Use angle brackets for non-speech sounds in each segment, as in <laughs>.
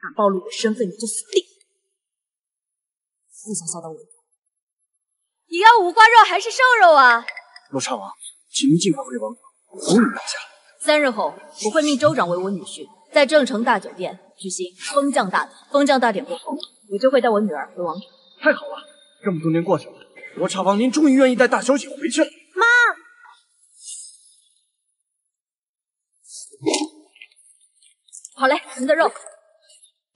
敢暴露我身份，你就死定！不想骚到我，你要五花肉还是瘦肉啊？陆怅王，请您尽快回王府，扶你拿下。三日后，我会命州长为我女婿，在正城大酒店举行封将大典。封将大典过后，我就会带我女儿回王府。太好了，这么多年过去了，罗刹王，您终于愿意带大小姐回去了。妈，好嘞，您的肉，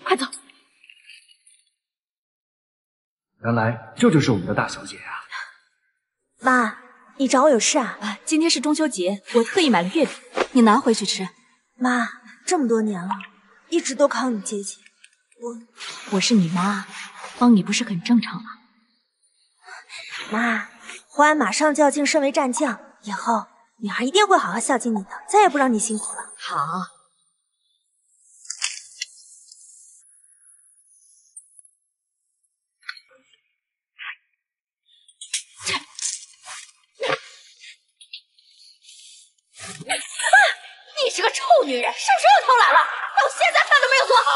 快走。原来这就是我们的大小姐啊！妈，你找我有事啊？啊，今天是中秋节，我特意买了月饼，你拿回去吃。妈，这么多年了，一直都靠你接济我。我是你妈，帮你不是很正常吗？妈，淮安马上就要晋升为战将，以后女儿一定会好好孝敬你的，再也不让你辛苦了。好。女人，是不是又偷懒了？到现在饭都没有做好。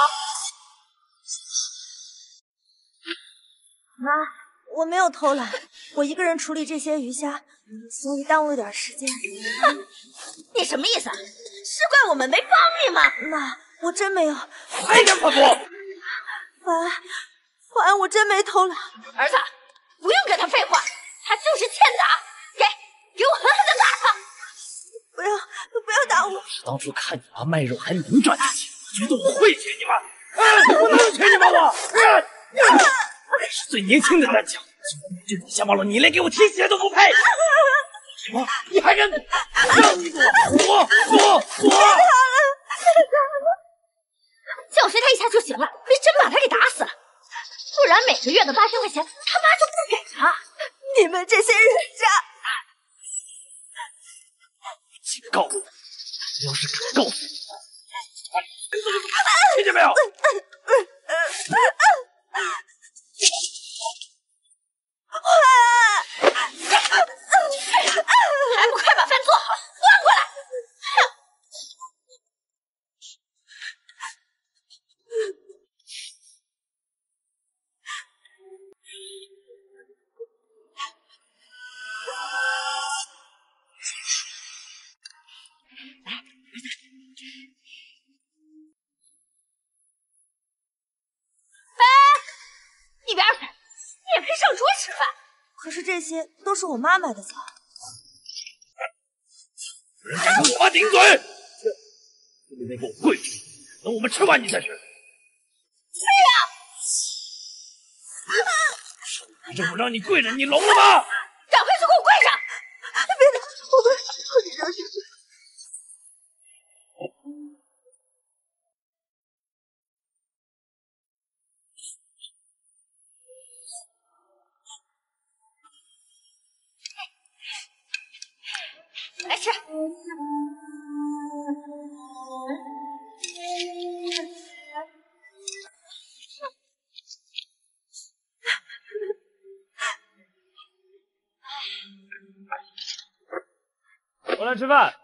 妈，我没有偷懒，我一个人处理这些鱼虾，所以耽误了点时间。哼，你什么意思？是怪我们没帮你吗？妈，我真没有。快点反驳！淮安，淮安，我真没偷懒。儿子，不用跟他废话，他就是欠打，给，给我狠狠的！不要，不要打我！当初看你妈卖肉还能赚点钱，我觉得我会欠你们。哎，我能欠你吗我？我是最年轻的战将，就你下马路，你连给我提鞋都不配。什么？你还敢？让你躲躲躲躲！教训他一下就行了，别真把他给打死了，不然每个月的八千块钱他妈就不给了。你们这些人渣！警告你，要是敢告诉你，听见没有？还不快把饭做好，一边去！你也配上桌吃饭？可是这些都是我妈买的菜。有人敢跟我妈顶嘴？你得给我跪着，等我们吃完你再去。去啊。反正我让你跪着，你聋了吗？吃饭，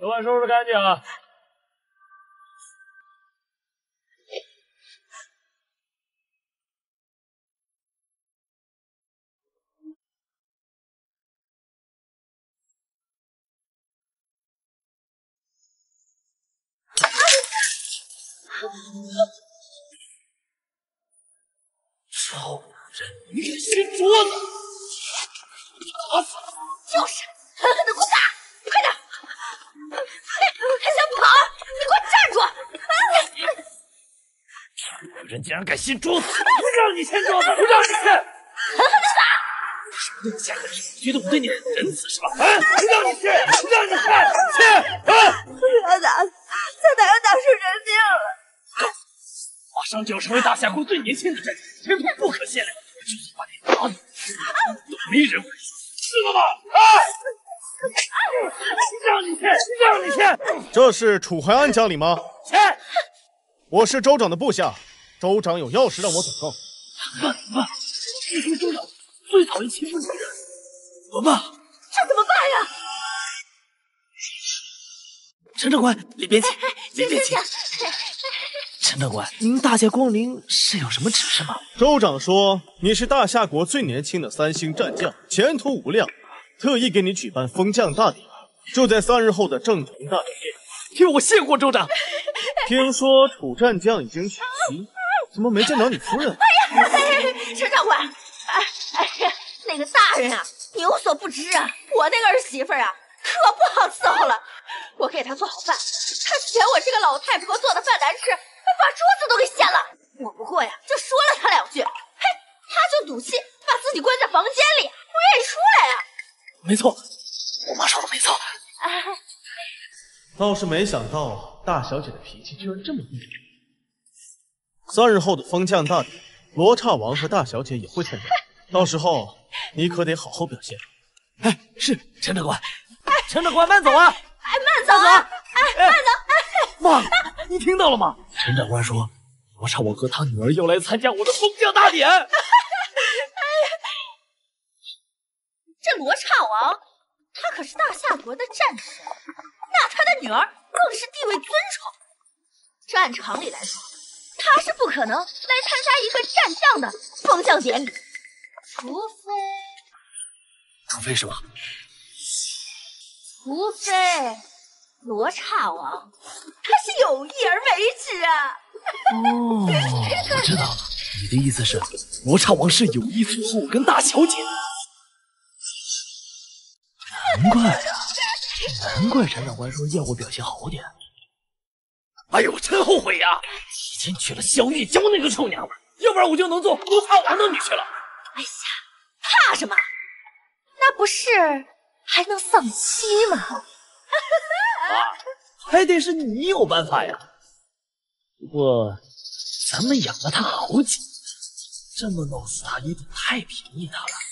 把碗收拾干净啊！竟然敢掀桌子！不让你掀桌子，不让你先！狠狠的打！你下个是觉得我对你很仁慈是吧？啊！不让你掀，不让你掀，掀！啊！不要打，再打要打出人命了。马上就要成为大夏国最年轻的战将，前途不可限量。就算把你打死，都没人会知道吗？啊！让你签，让你签这是楚怀安家里吗？切！我是州长的部下，州长有要事让我转告。怎么办？听说州长最讨厌欺负女人，怎么办？这怎么办呀？陈长官，里边请，里边请。陈长官，您大驾光临是有什么指示吗？州长说你是大夏国最年轻的三星战将，前途无量，特意给你举办封将大典，就在三日后的正城大酒店。替我谢过州长。听说楚战将已经娶妻，怎么没见着你夫人？<laughs> 哎呀，陈长官，哎哎呀，那个大人啊，你有所不知啊，我那个儿媳妇啊，可不好伺候了。我给她做好饭，她嫌我这个老太婆做的饭难吃。把桌子都给掀了，我不过呀，就说了她两句，嘿，她就赌气把自己关在房间里，不愿意出来呀。没错，我妈说的没错。哎，倒是没想到大小姐的脾气居然这么硬。三日后的封将大典，罗刹王和大小姐也会参加，到时候你可得好好表现。哎，是陈长官，陈长官慢走啊！哎，慢走啊！哎，慢走！哎，妈。你听到了吗？陈长官说，罗刹王和他女儿要来参加我的封将大典。<laughs> 这罗刹王，他可是大夏国的战神，那他的女儿更是地位尊崇。这按常理来说，他是不可能来参加一个战将的封将典礼，除非，除非什么？除非。罗刹王，他是有意而为之啊！哦，我知道了，你的意思是罗刹王是有意撮合我跟大小姐？难怪呀，难怪陈长官说要我表现好点。哎呦，真后悔呀！提前娶了萧玉娇那个臭娘们，要不然我就能做罗刹王的女婿了。哎呀，怕什么？那不是还能丧妻吗？还得是你有办法呀。不过咱们养了他好几年，这么弄死他有点太便宜他了。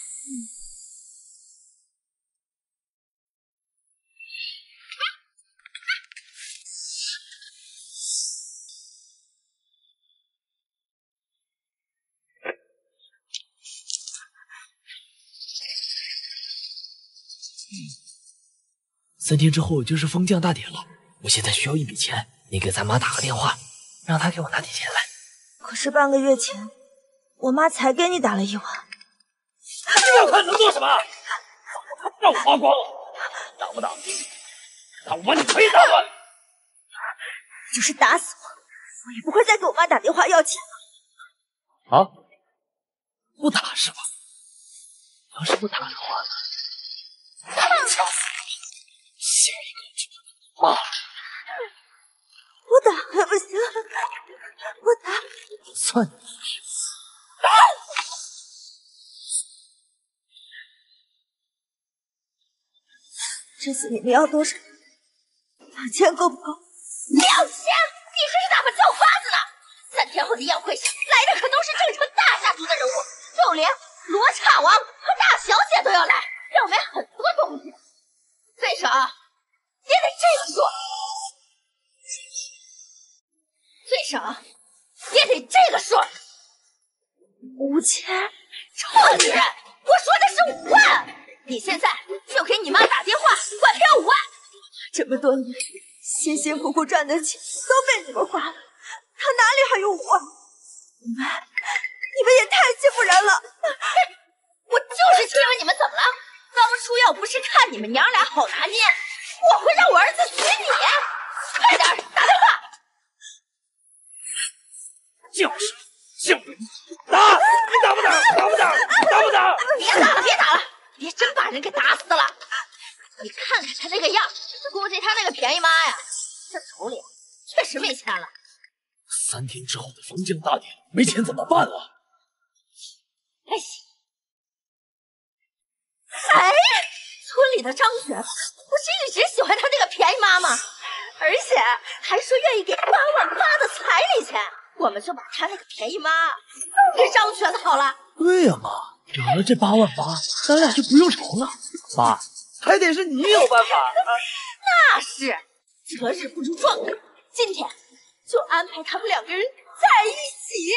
三天之后就是封将大典了，我现在需要一笔钱，你给咱妈打个电话，让她给我拿点钱来。可是半个月前，我妈才给你打了一万。你要看能做什么？让我花光了，打不打？打我把你腿打断！就是打死我，我也不会再给我妈打电话要钱了。啊？不打是吧？要是不打的话呢？掐死！就骂了。不打还不行，我打。算你打。这次你们要多少？两千够不够？两千？你这是打发叫花子呢？三天后的宴会上，来的可都是正城大家族的人物，就连罗刹王和大小姐都要来，要买很多东西，最少。也得这个数，最少也得这个数，五千。臭女人，我说的是五万。你现在就给你妈打电话，管票五万。这么多年辛辛苦苦赚的钱都被你们花了，她哪里还有五万？你们，你们也太欺负人了！我就是欺负你们，怎么了？当初要不是看你们娘俩好拿捏。我会让我儿子娶你，快点打？电话！就是就是打，你打不打？打不打？打不打？别打！了，别打！了，别真把人给打死了！你看看他那个样，估计他那个便宜妈呀，这手里确实没钱了。三天之后的封疆大典，没钱怎么办啊？哎，哎，村里的张全。不是一直喜欢他那个便宜妈吗？而且还说愿意给八万八的彩礼钱，我们就把他那个便宜妈送给张全好了。对呀，妈，有了这八万八，咱俩就不用愁了。妈，还得是你有办法。<laughs> 那是，择日不如撞日，今天就安排他们两个人在一起。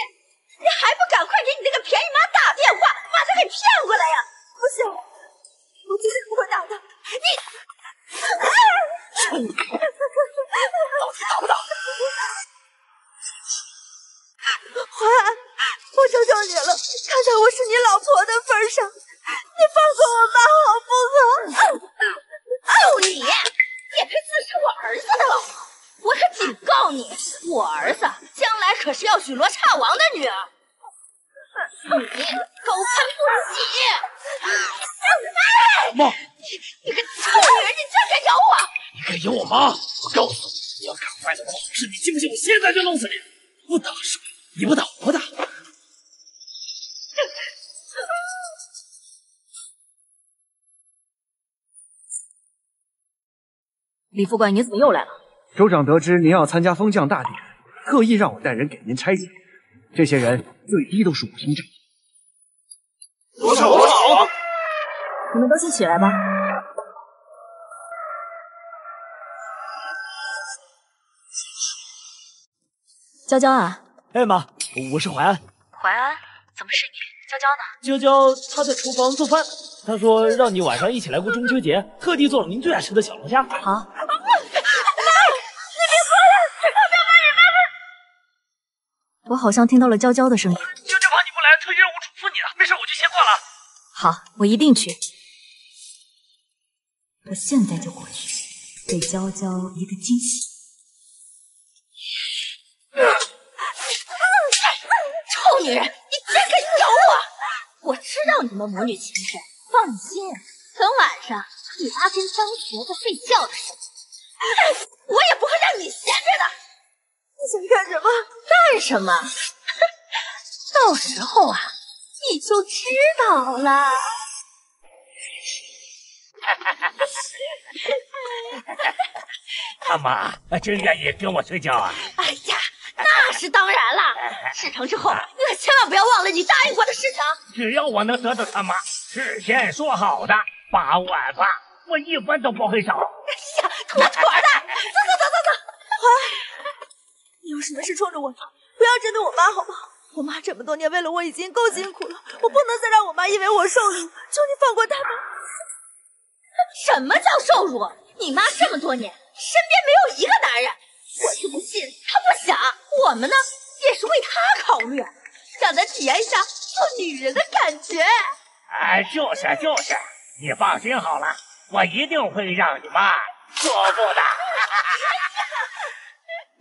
你还不赶快给你那个便宜妈打电话，把她给骗过来呀！不行，我绝对不会打的。你，臭女人，到底打不打？淮安，我求求你了，看在我是你老婆的份上，你放过我妈好不好？就你，也配自称我儿子的老婆？我可警告你，我儿子将来可是要娶罗刹王的女儿，你高攀不起！妈，你你个臭女人，你竟敢咬我！你敢咬我妈？我告诉你，你要敢坏了我好事，你信不信我现在就弄死你？不打是吧？你不打我打。李副官，你怎么又来了？州长得知您要参加封将大典，特意让我带人给您差遣。这些人最低都是五星战将。罗刹王，你们都先起来吧。娇娇啊，哎妈，我是淮安。淮安，怎么是你？娇娇呢？娇娇她在厨房做饭，她说让你晚上一起来过中秋节，特地做了您最爱吃的小龙虾。好。妈，你别过来，我不要把你妈妈。我好像听到了娇娇的声音。娇娇怕你不来，特意让我嘱咐你的。没事，我就先挂了。好，我一定去。我现在就过去，给娇娇一个惊喜。臭女人，你竟敢咬我！我知道你们母女情深，放心，等晚上你妈跟张学在睡觉的时候，我也不会让你闲着的。你想干什么？干什么？到时候啊，你就知道了。<laughs> 他妈真愿意跟我睡觉啊？哎呀！那是当然了，<laughs> 事成之后，你可千万不要忘了你答应过的事情。只要我能得到他妈，事先说好的八万八，我一分都不会少。哎呀，妥妥的，走走走走走。怀，你有什么事冲着我说，不要针对我妈好不好？我妈这么多年为了我已经够辛苦了，我不能再让我妈因为我受辱。求你放过她吧。什么叫受辱？你妈这么多年身边没有一个男人。我就不信她不想，我们呢也是为她考虑，让她体验一下做女人的感觉。哎，就是就是，你放心好了，我一定会让你妈舒服的。<laughs>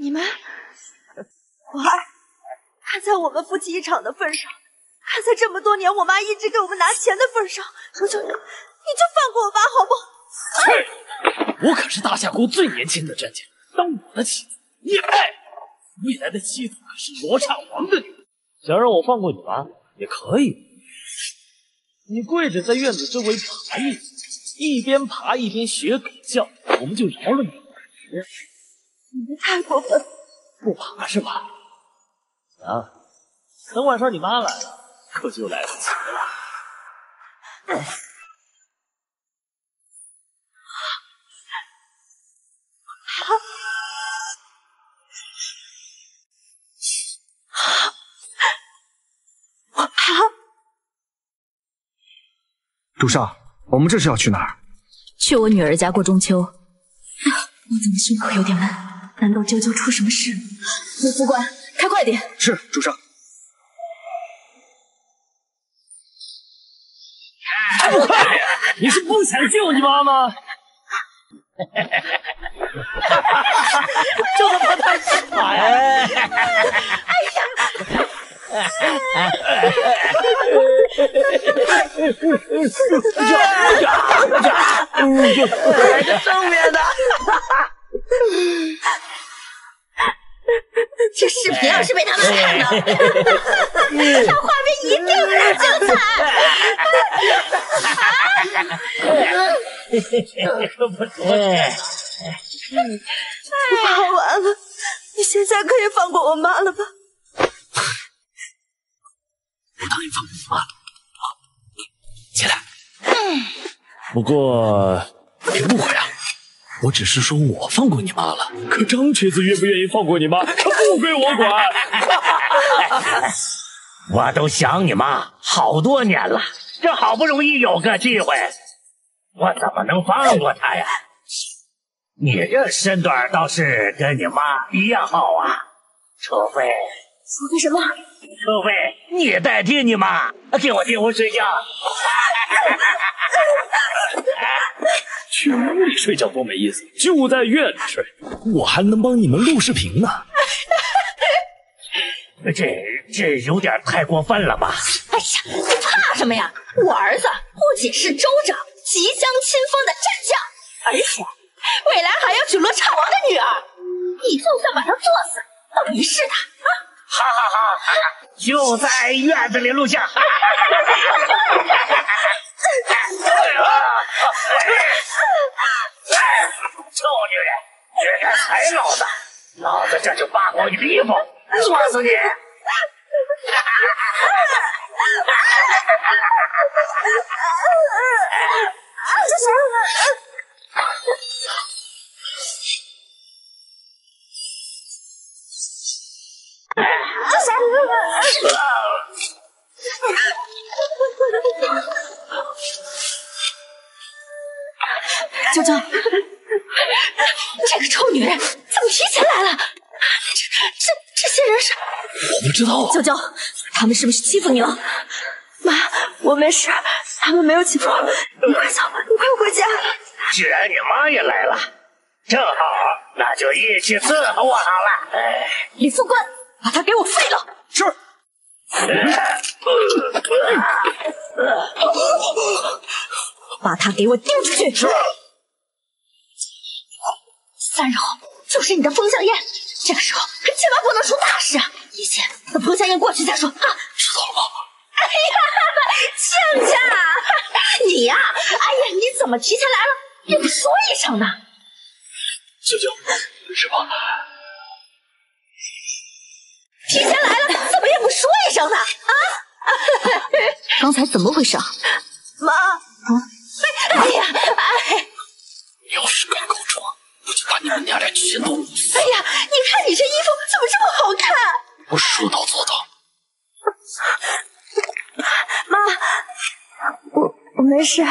你们，我儿，看在我们夫妻一场的份上，看在这么多年我妈一直给我们拿钱的份上，求求你，你就放过我妈好不好？我可是大夏国最年轻的战将。当我的妻子，你配？未来的妻子可是罗刹王的女儿，想让我放过你吗？也可以。你跪着在院子周围爬一一边爬一边学狗叫，我们就饶了你。你们太过分了，不爬是吧？啊，等晚上你妈来了，可就来不及了。主上，我们这是要去哪儿？去我女儿家过中秋。我怎么胸口有点闷？难道啾啾出什么事了？陆副官，开快点！是，主上。还不快点！你是不想救你妈吗？就是怕他惨。哎呀！来个正面的，<laughs> 这视频要是被他们看到，<laughs> 这画面一定很精彩。可不错，太好玩了！你现在可以放过我妈了吧？我当你放过你妈了，起来。不过别误会啊，我只是说我放过你妈了，可张瘸子愿不愿意放过你妈，可不归我管。<laughs> 我都想你妈好多年了，这好不容易有个机会，我怎么能放过她呀？你这身段倒是跟你妈一样好啊，除非除非什么？除非你代替你妈给我进屋睡觉。<laughs> 去屋里睡觉多没意思，就在院里睡，我还能帮你们录视频呢。<laughs> 这这有点太过分了吧？哎呀，你怕什么呀？我儿子不仅是州长，即将亲封的战将，而且未来还要娶罗刹王的女儿。你就算把他做死，等于是他啊！哈哈哈！就在院子里录像。<laughs> 臭女人，居然踩老子！老子这就扒光你的衣服，作死你！这谁？这谁？<laughs> 娇娇，这个臭女人怎么提前来了？这这这些人是？我不知道啊。娇娇，他们是不是欺负你了？妈，我没事，他们没有欺负我。你快走，你快回家。既然你妈也来了，正好，那就一起伺候我好了。哎，李副官，把他给我废了。是。把他给我丢出去。是。三日后就是你的封相宴，这个时候可千万不能出大事啊！一切等封相宴过去再说啊！知道了吗？哎呀，亲家，你呀，哎呀，你怎么提前来了也不说一声呢？娇娇，是吧？提前来了说一声呢？啊！刚才怎么回事啊？妈，啊！哎呀，哎！你要是敢告状，我就把你们娘俩全都弄死！哎呀，你看你这衣服怎么这么好看？我说到做到。妈，我我没事。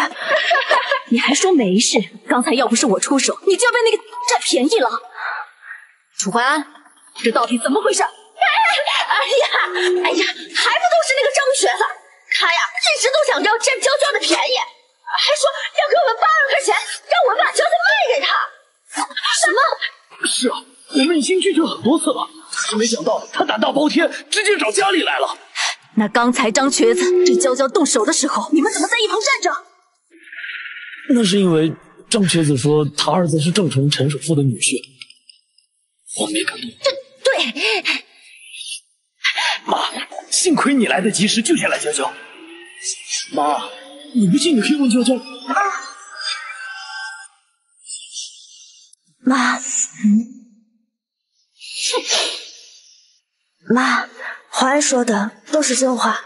你还说没事？刚才要不是我出手，你就要被那个占便宜了。楚怀安，这到底怎么回事？哎呀，哎呀，还不都是那个张瘸子？他呀，一直都想要占娇娇的便宜，还说要给我们八万块钱，让我们把娇娇卖给他。什么？是啊，我们已经拒绝很多次了，可是没想到他胆大包天，直接找家里来了。那刚才张瘸子对娇娇动手的时候，你们怎么在一旁站着？那是因为张瘸子说他儿子是郑成陈首富的女婿，我没敢动。对对。妈，幸亏你来得及时救下了娇娇。妈，你不信你可以问娇娇。啊、妈，嗯，妈，华安说的都是真话。<laughs>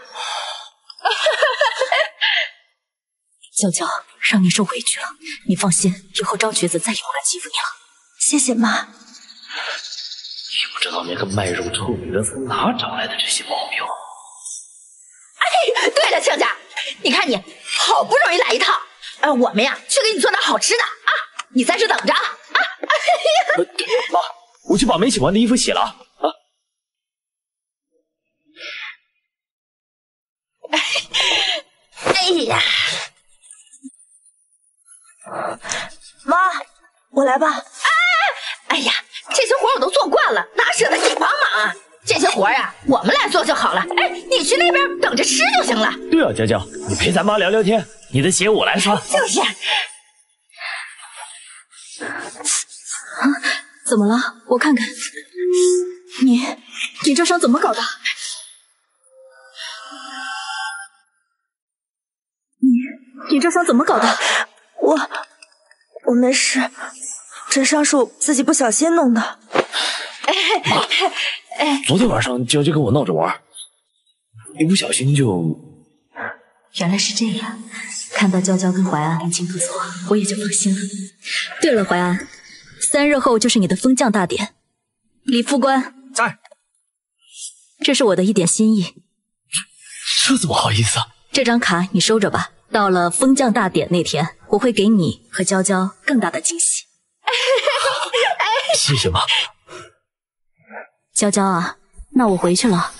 娇娇，让你受委屈了。你放心，以后张瘸子再也不敢欺负你了。谢谢妈。那个卖肉臭女人从哪找来的这些毛病。哎，对了，亲家，你看你好不容易来一趟，呃，我们呀去给你做点好吃的啊，你在这等着啊。哎呀，妈，我去把没洗完的衣服洗了啊。<laughs> 哎呀，妈，我来吧。哎，哎呀。这些活我都做惯了，哪舍得你帮忙啊？这些活呀，我们来做就好了。哎，你去那边等着吃就行了。对啊，娇娇，你陪咱妈聊聊天，你的鞋我来刷。就是。啊，怎么了？我看看。你，你这伤怎么搞的？你，你这伤怎么搞的？我，我没事。这伤是我自己不小心弄的。妈，<laughs> 昨天晚上娇娇跟我闹着玩，一不小心就……原来是这样，看到娇娇跟淮安感情不错，我也就放心了。对了，淮安，三日后就是你的封将大典，李副官在。这是我的一点心意。这怎么好意思啊？这张卡你收着吧。到了封将大典那天，我会给你和娇娇更大的惊喜。谢谢妈。娇娇啊，那我回去了。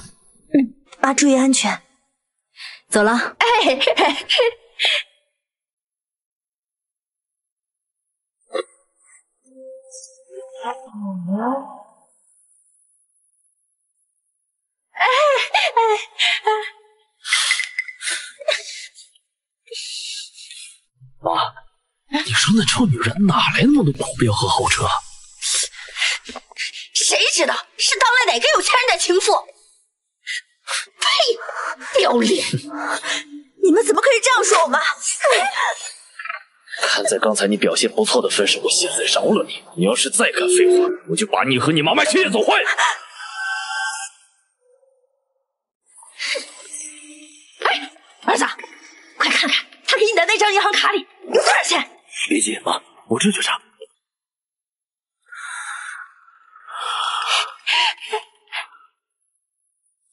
嗯，妈注意安全。走了。哎。哎哎哎！妈，你说那臭女人哪来那么多保镖和豪车？谁知道是当了哪个有钱人的情妇？呸！不要脸！你们怎么可以这样说我妈？看在刚才你表现不错的份上，我现在饶了你。你要是再敢废话，我就把你和你妈卖去夜总会。钱？别急，妈，我这就查。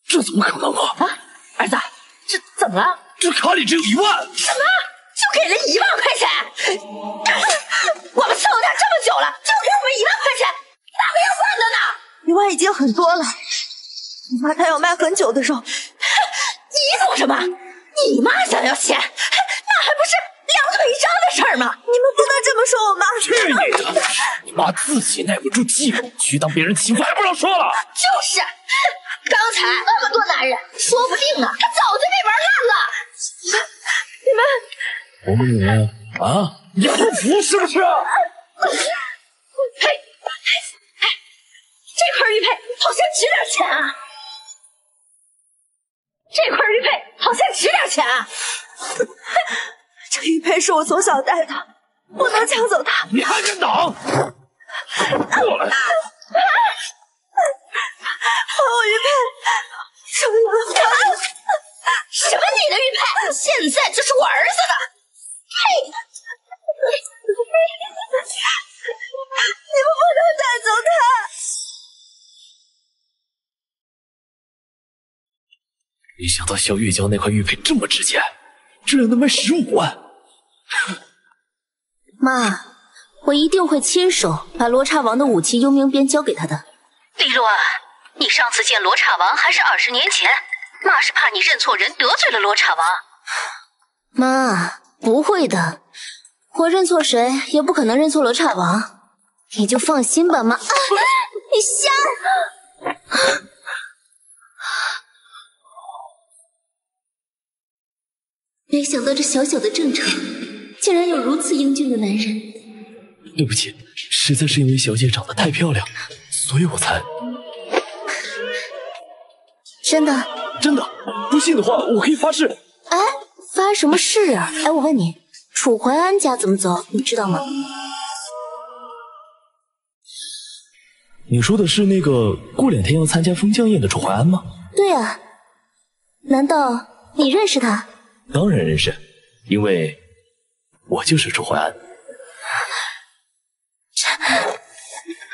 这怎么可能啊！啊，儿子，这怎么了？这卡里只有一万。什么？就给了一万块钱？我们伺候他这么久了，就给我们一万块钱，哪个要饭的呢？一万已经很多了。你妈她要卖很久的肉。你懂什么？你妈想要钱，那还不是两腿一张的事儿吗？你们不能这么说我妈。去你的！你妈自己耐不住寂寞，去当别人媳妇还不让说了？就是，刚才那么多男人，说不定啊，他早就被玩烂了。你们，我们女人啊，你不服是不是？呸，哎，这块玉佩好像值点钱啊。这块玉佩好像值点钱啊！这玉佩是我从小戴的，不能抢走它。你还敢挡？过来！还我玉佩！什么什么你的玉佩？现在这是我儿子的！呸！你们不能带走他！没想到小月娇那块玉佩这么值钱，居然能卖十五万！<laughs> 妈，我一定会亲手把罗刹王的武器幽冥鞭交给他的。李若，你上次见罗刹王还是二十年前，妈是怕你认错人得罪了罗刹王。妈，不会的，我认错谁也不可能认错罗刹王，你就放心吧，妈。你瞎！没想到这小小的郑城，竟然有如此英俊的男人。对不起，实在是因为小姐长得太漂亮，所以我才……真的？真的？不信的话，我可以发誓。哎，发什么誓啊？哎，我问你，楚怀安家怎么走？你知道吗？你说的是那个过两天要参加封疆宴的楚怀安吗？对啊，难道你认识他？当然认识，因为我就是楚怀安。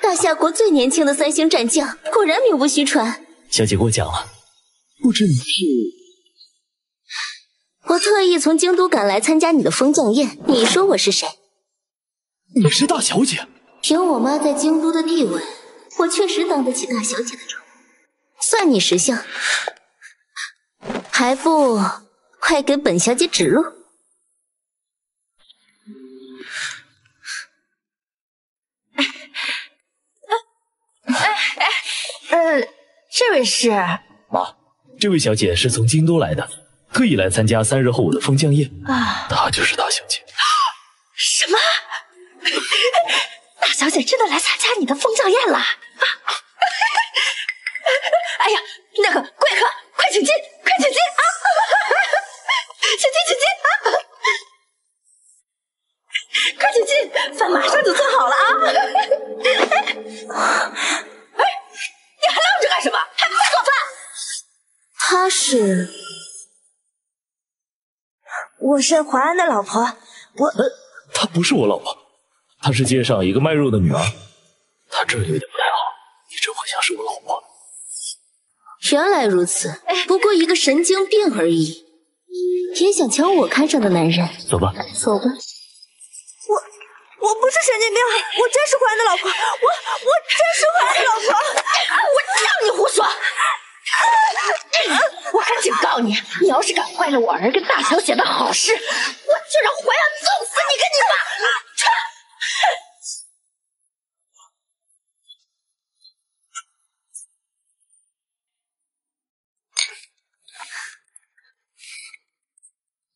大夏国最年轻的三星战将，果然名不虚传。小姐过奖了，不知你是？我特意从京都赶来参加你的封将宴，你说我是谁？你是大小姐。凭我妈在京都的地位，我确实当得起大小姐的称呼，算你识相。还不？快给本小姐指路！哎哎哎，呃，这位是妈，这位小姐是从京都来的，特意来参加三日后我的封将宴啊。她就是大小姐。什么？大小姐真的来参加你的封将宴了？哎呀，那个贵客，快请进，快请进啊！<laughs> 请进，请进啊！快请进，饭马上就做好了啊！<laughs> 哎，你还愣着干什么？还不快做饭？他是，我我是淮安的老婆，我……呃，她不是我老婆，她是街上一个卖肉的女儿。她这有点不太好，你这会像是我老婆。原来如此，不过一个神经病而已，也想抢我看上的男人？走吧，走吧。我我不是神经病，我真是淮安的老婆，我我真是淮安的老婆，我让你胡说！我还警告你，你要是敢坏了我儿跟大小姐的好事，我就让淮安揍死你跟你妈！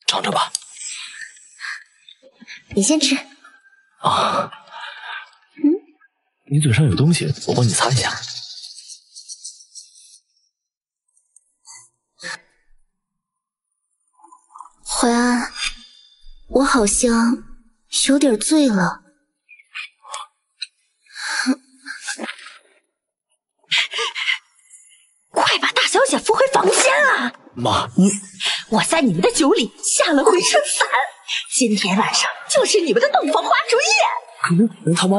尝尝吧，你先吃。啊，嗯，你嘴上有东西，我帮你擦一下。淮安，我好像有点醉了。<laughs> 快把大小姐扶回房间啊！妈，你我在你们的酒里下了回春散。今天晚上就是你们的洞房花烛夜。可能他妈，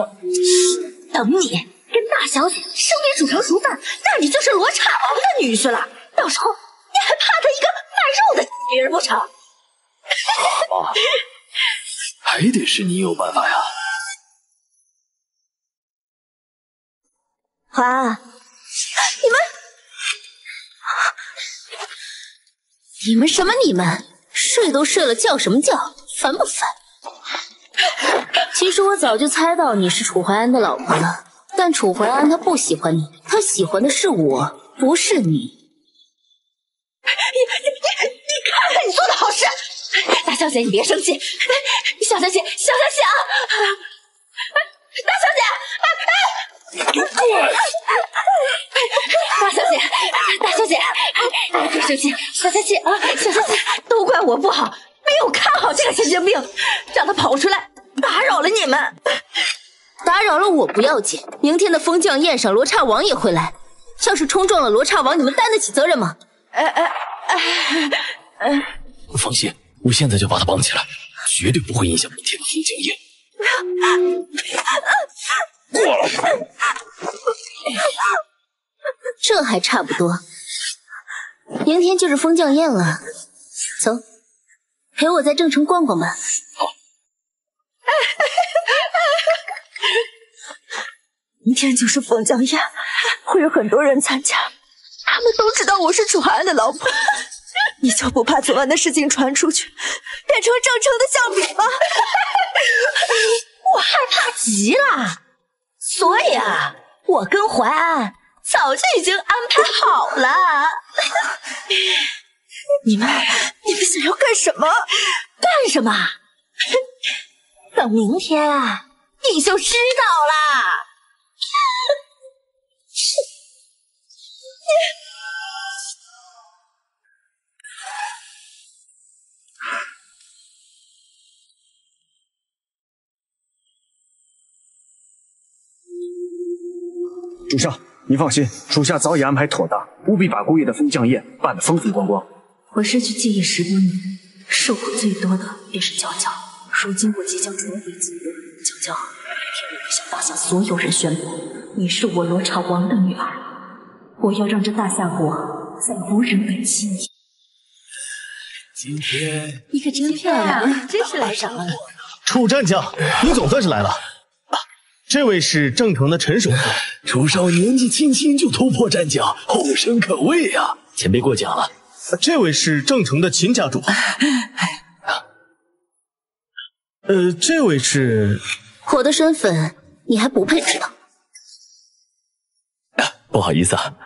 等你跟大小姐生米煮成熟饭，那你就是罗刹王的女婿了。到时候你还怕他一个卖肉的女人不成？妈，还得是你有办法呀。华安，你们，你们什么你们？睡都睡了，叫什么叫？烦不烦？其实我早就猜到你是楚怀安的老婆了，但楚怀安他不喜欢你，他喜欢的是我，不是你。你你你你看看你做的好事！大小姐，你别生气。小小姐，小小姐啊！大小姐，给我过来！大小姐，大小姐，别生气。小小姐啊，小小姐，都怪我不好，没有看好这个神经病，让他跑出来打扰了你们。打扰了我不要紧，明天的封将宴上，罗刹王也会来。要是冲撞了罗刹王，你们担得起责任吗？哎哎哎！放心，我现在就把他绑起来，绝对不会影响明天的封将宴。过来！这还差不多，明天就是封降宴了，走，陪我在正城逛逛吧。好。<laughs> 明天就是封降宴，会有很多人参加，他们都知道我是楚寒安的老婆。你就不怕昨晚的事情传出去，变成正城的笑柄吗？<laughs> 我害怕极了，所以啊，我跟淮安早就已经安排好了。<laughs> 你们，你们想要干什么？干什么？等明天啊，你就知道了。主上，您放心，属下早已安排妥当，务必把姑爷的封将宴办得风风光光。我失去记忆十多年，受苦最多的便是娇娇。如今我即将重回京都，娇娇，天我向大夏所有人宣布，你是我罗刹王的女儿。我要让这大夏国再无人敢欺你。今天你可真漂亮，真是来着了。楚战将，你总算是来了。这位是正城的陈守护。楚少年纪轻轻就突破战将，后生可畏呀！前辈过奖了。这位是正城的秦家主。呃，这位是我的身份，你还不配知道。不好意思啊。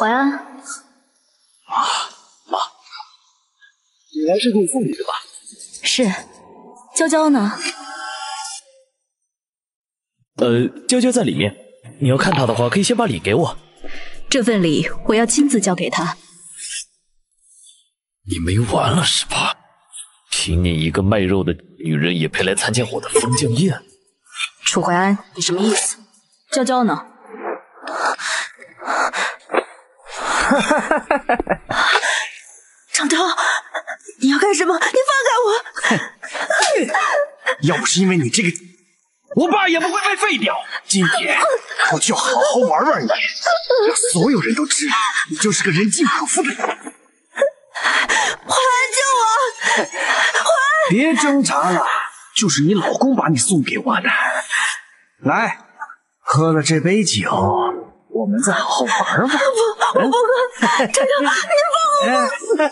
淮安，妈妈，你来是给我送礼的吧？是，娇娇呢？呃，娇娇在里面。你要看她的话，可以先把礼给我。这份礼我要亲自交给她。你没完了是吧？凭你一个卖肉的女人也配来参加我的封将宴？楚怀安，你什么意思？娇娇呢？<laughs> 长涛，你要干什么？你放开我！要不是因为你这个，我爸也不会被废掉。今天我就要好好玩玩你，让所有人都知道你就是个人尽可夫的人。怀安，救我！怀安，别挣扎了，就是你老公把你送给我的。来，喝了这杯酒，我们再好好玩玩。不，我不喝。长涛，你放我！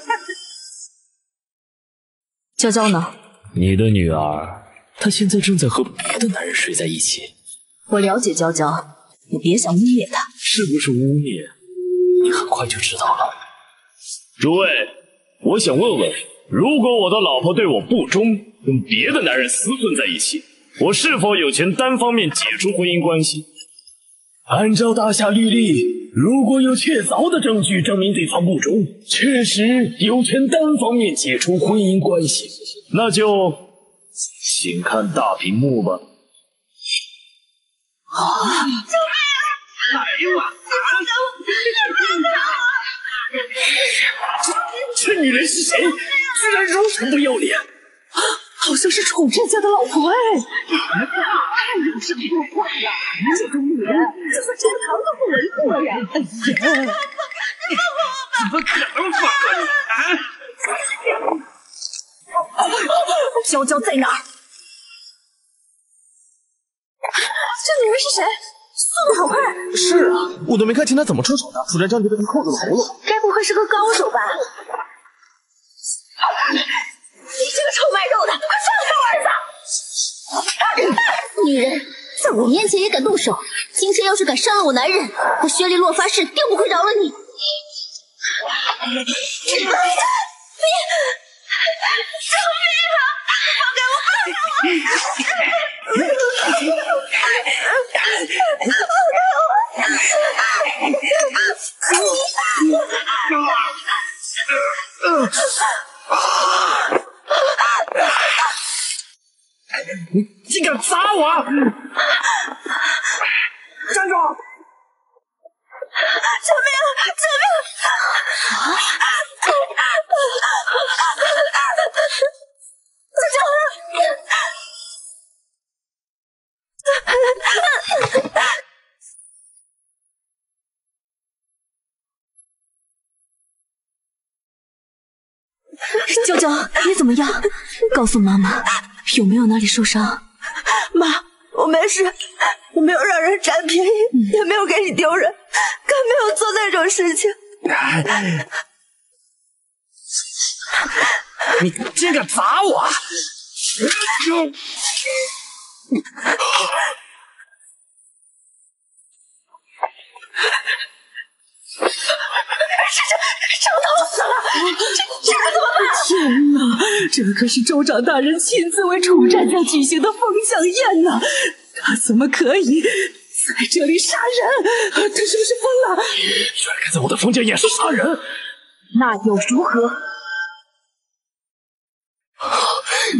娇娇呢？你的女儿，她现在正在和别的男人睡在一起。我了解娇娇，你别想污蔑她。是不是污蔑？你很快就知道了。诸位，我想问问，如果我的老婆对我不忠，跟别的男人厮混在一起，我是否有权单方面解除婚姻关系？按照大夏律例，如果有确凿的证据证明对方不忠，确实有权单方面解除婚姻关系。那就请看大屏幕吧。啊！救命啊！哎呀妈！这这女人是谁？居然如此不要脸！好像是楚战家的老婆哎！太有生破坏了！这种女人，就算周堂都不为过呀！哎呀！你放过我吧！怎么可能放过你？娇娇在哪儿？这女人是谁？速度好快！是啊，我都没看清她怎么出手的，楚战将就被她扣住了喉咙。该不会是个高手吧？你这个臭卖肉的，快放开我儿子！女人在我面前也敢动手，今天要是敢伤了我男人，我薛丽洛发誓定不会饶了你！救命！救命啊！放开我！<laughs> 你竟敢砸我！站住！救命！救命！娇娇，你怎么样？告诉妈妈，有没有哪里受伤？妈，我没事，我没有让人占便宜，也没有给你丢人，更没有做那种事情。<laughs> 你竟敢砸我！长头死了，这这可怎么办？天哪，这可是州长大人亲自为楚战将举行的封享宴呢，他怎么可以在这里杀人？他是不是疯了？居然敢在我的封将宴上杀人？那又如何？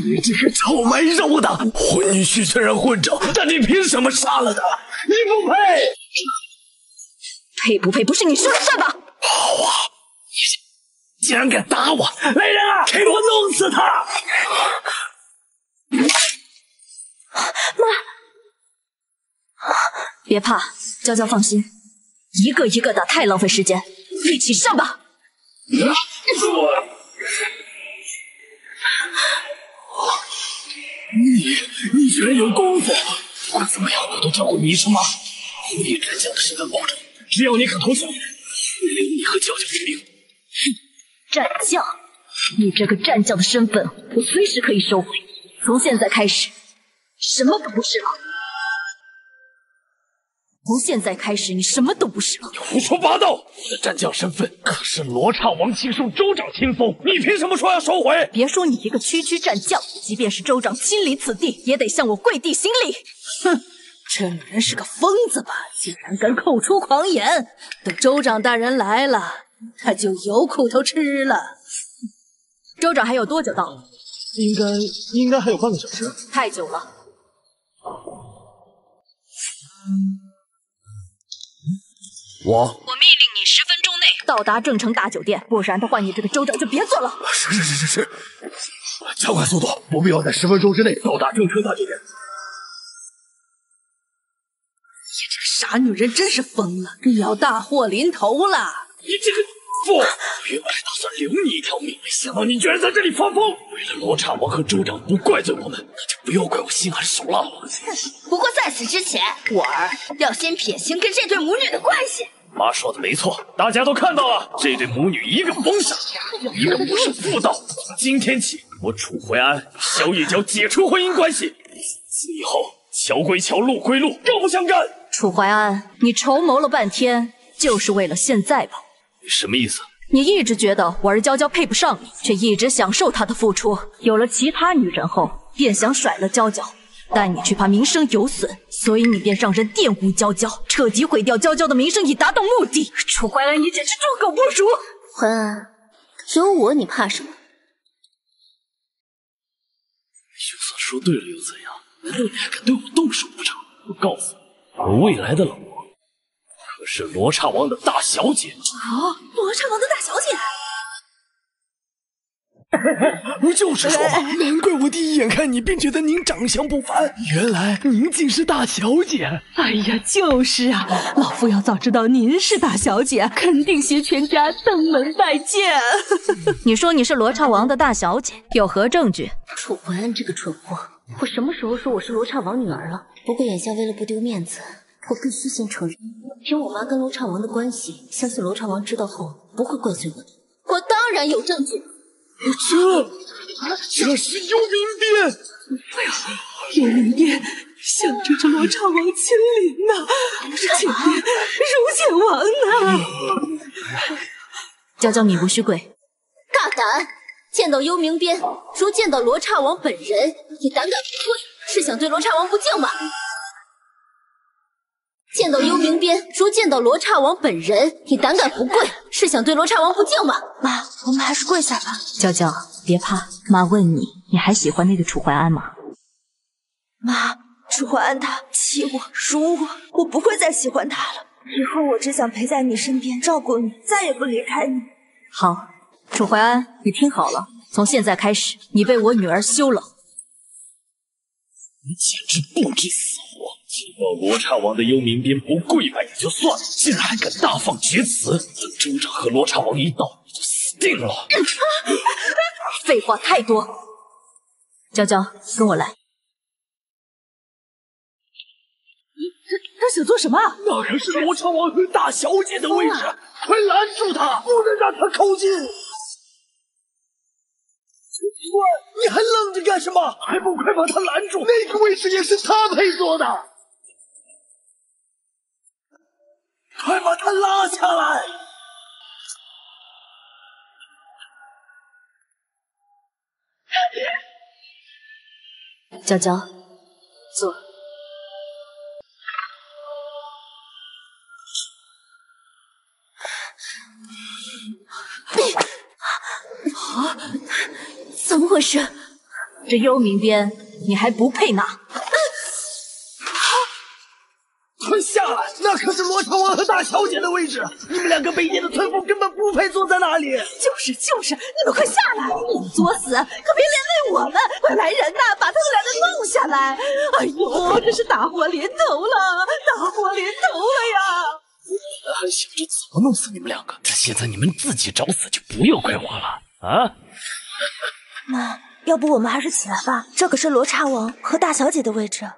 你这个臭卖肉的，婚姻许虽然混账，但你凭什么杀了他？你不配！配不配不是你说了算吧？好啊！你竟然敢打我！来人啊，给我弄死他！妈，别怕，娇娇放心，一个一个打太浪费时间，一起上吧！你你居然有功夫！不管怎么样，我都叫过你一声妈。我以战将的身份保证，只要你肯投降，留你和娇娇一命。战将，你这个战将的身份，我随时可以收回。从现在开始，什么都不是了。从现在开始，你什么都不是了。胡说八道！我的战将身份可是罗刹王亲授州长亲封，你凭什么说要收回？别说你一个区区战将，即便是州长亲临此地，也得向我跪地行礼。哼，这女人是个疯子吧？竟然敢口出狂言！等州长大人来了，他就有苦头吃了。州长还有多久到应该应该还有半个小时。太久了我。我命令你十分钟内到达正城大酒店不然的话你这个州长就别做了。是是是是。是加快速度不必要在十分钟之内到达正城大酒店。你这个傻女人真是疯了你要大祸临头了。你这个疯！原本是打算留你一条命，没想到你居然在这里发疯。为了罗刹王和州长不怪罪我们，那就不要怪我心狠手辣了。不过在此之前，我儿要先撇清跟这对母女的关系。妈说的没错，大家都看到了，这对母女一个封赏，一个不守妇道。从今天起，我楚怀安与萧夜娇解除婚姻关系，此以后桥归桥，路归路，各不相干。楚怀安，你筹谋了半天，就是为了现在吧？你什么意思？你一直觉得我儿娇娇配不上你，却一直享受她的付出。有了其他女人后，便想甩了娇娇，但你却怕名声有损，所以你便让人玷污娇娇，彻底毁掉娇娇的名声，以达到目的。楚怀安，你简直猪狗不如！怀安，有我你怕什么？就算说对了又怎样？难道你还敢对我动手不成？我告诉你，我未来的老婆可是罗刹王的大小姐。啊，罗刹王的大小姐。<laughs> 就是说嘛，<laughs> 难怪我第一眼看你便觉得您长相不凡，原来您竟是大小姐。哎呀，就是啊，老夫要早知道您是大小姐，肯定携全家登门拜见。<laughs> 你说你是罗刹王的大小姐，有何证据？楚怀安这个蠢货，我什么时候说我是罗刹王女儿了？不过眼下为了不丢面子，我必须先承认，凭我妈跟罗刹王的关系，相信罗刹王知道后不会怪罪我的。我当然有证据。这，这是幽冥鞭。哎呦，幽冥鞭象征着罗刹王亲临呐，如见天，如见王呐。娇娇，你无需跪。大胆！见到幽冥鞭，如见到罗刹王本人，你胆敢不跪，是想对罗刹王不敬吗？见到幽冥鞭，如见到罗刹王本人，你胆敢不跪，是想对罗刹王不敬吗？妈，我们还是跪下吧。娇娇，别怕，妈问你，你还喜欢那个楚怀安吗？妈，楚怀安他欺我、辱我，我不会再喜欢他了。以后我只想陪在你身边，照顾你，再也不离开你。好，楚怀安，你听好了，从现在开始，你被我女儿休了。你简直不知死活！见到罗刹王的幽冥鞭不跪拜也就算了，竟然还敢大放厥词！等州长和罗刹王一到，你就死定了！废话太多。娇娇，跟我来。他他想做什么？那可是罗刹王和大小姐的位置，快拦住他，不能让他靠近！奇怪，你还愣着干什么？还不快把他拦住！那个位置也是他配坐的，快把他拉下来！娇娇，坐。啊！怎么回事？这幽冥鞭你还不配拿！快下来！罗刹王和大小姐的位置，你们两个卑贱的村妇根本不配坐在那里。就是就是，你们快下来！你们作死，可别连累我们！快来人呐，把他们两个弄下来！哎呦，真是大祸临头了，大祸临头了呀！我还想着怎么弄死你们两个，这现在你们自己找死，就不要怪我了啊！妈，要不我们还是起来吧，这可是罗刹王和大小姐的位置。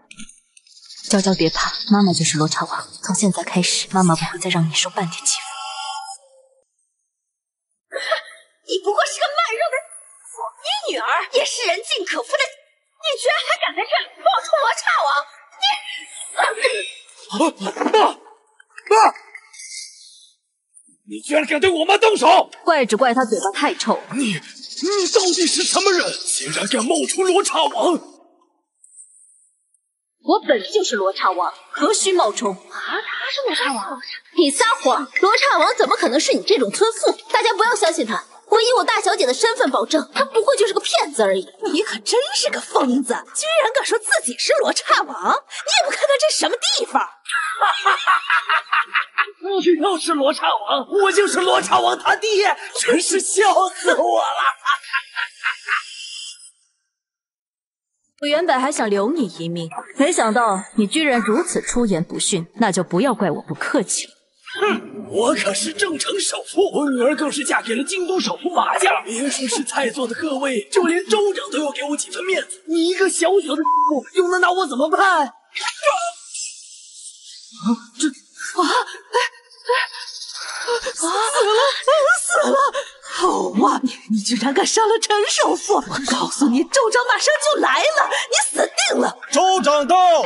娇娇别怕，妈妈就是罗刹王，从现在开始，妈妈不会再让你受半点欺负。<laughs> 你不过是个卖肉的，你女儿也是人尽可夫的，你居然还敢在这里冒充罗刹王！你，啊妈，妈，你居然敢对我妈动手！怪只怪她嘴巴太臭。你，你到底是什么人？竟然敢冒充罗刹王！我本就是罗刹王，何须冒充？啊，他是罗刹王？你撒谎！罗刹王怎么可能是你这种村妇？大家不要相信他。我以我大小姐的身份保证，他不会就是个骗子而已。你可真是个疯子，居然敢说自己是罗刹王！你也不看看这什么地方！哈哈哈你要是罗刹王，我就是罗刹王他爹，真是笑死我了！我原本还想留你一命，没想到你居然如此出言不逊，那就不要怪我不客气了。哼，我可是正城首富，我女儿更是嫁给了京都首富马家。别说是在座的各位，就连州长都要给我几分面子。你一个小小的富，又能拿我怎么办？啊，这啊，死了，死了！好啊，你居然敢杀了陈首富！我告诉你，州长马上就来了，你死定了！州长到，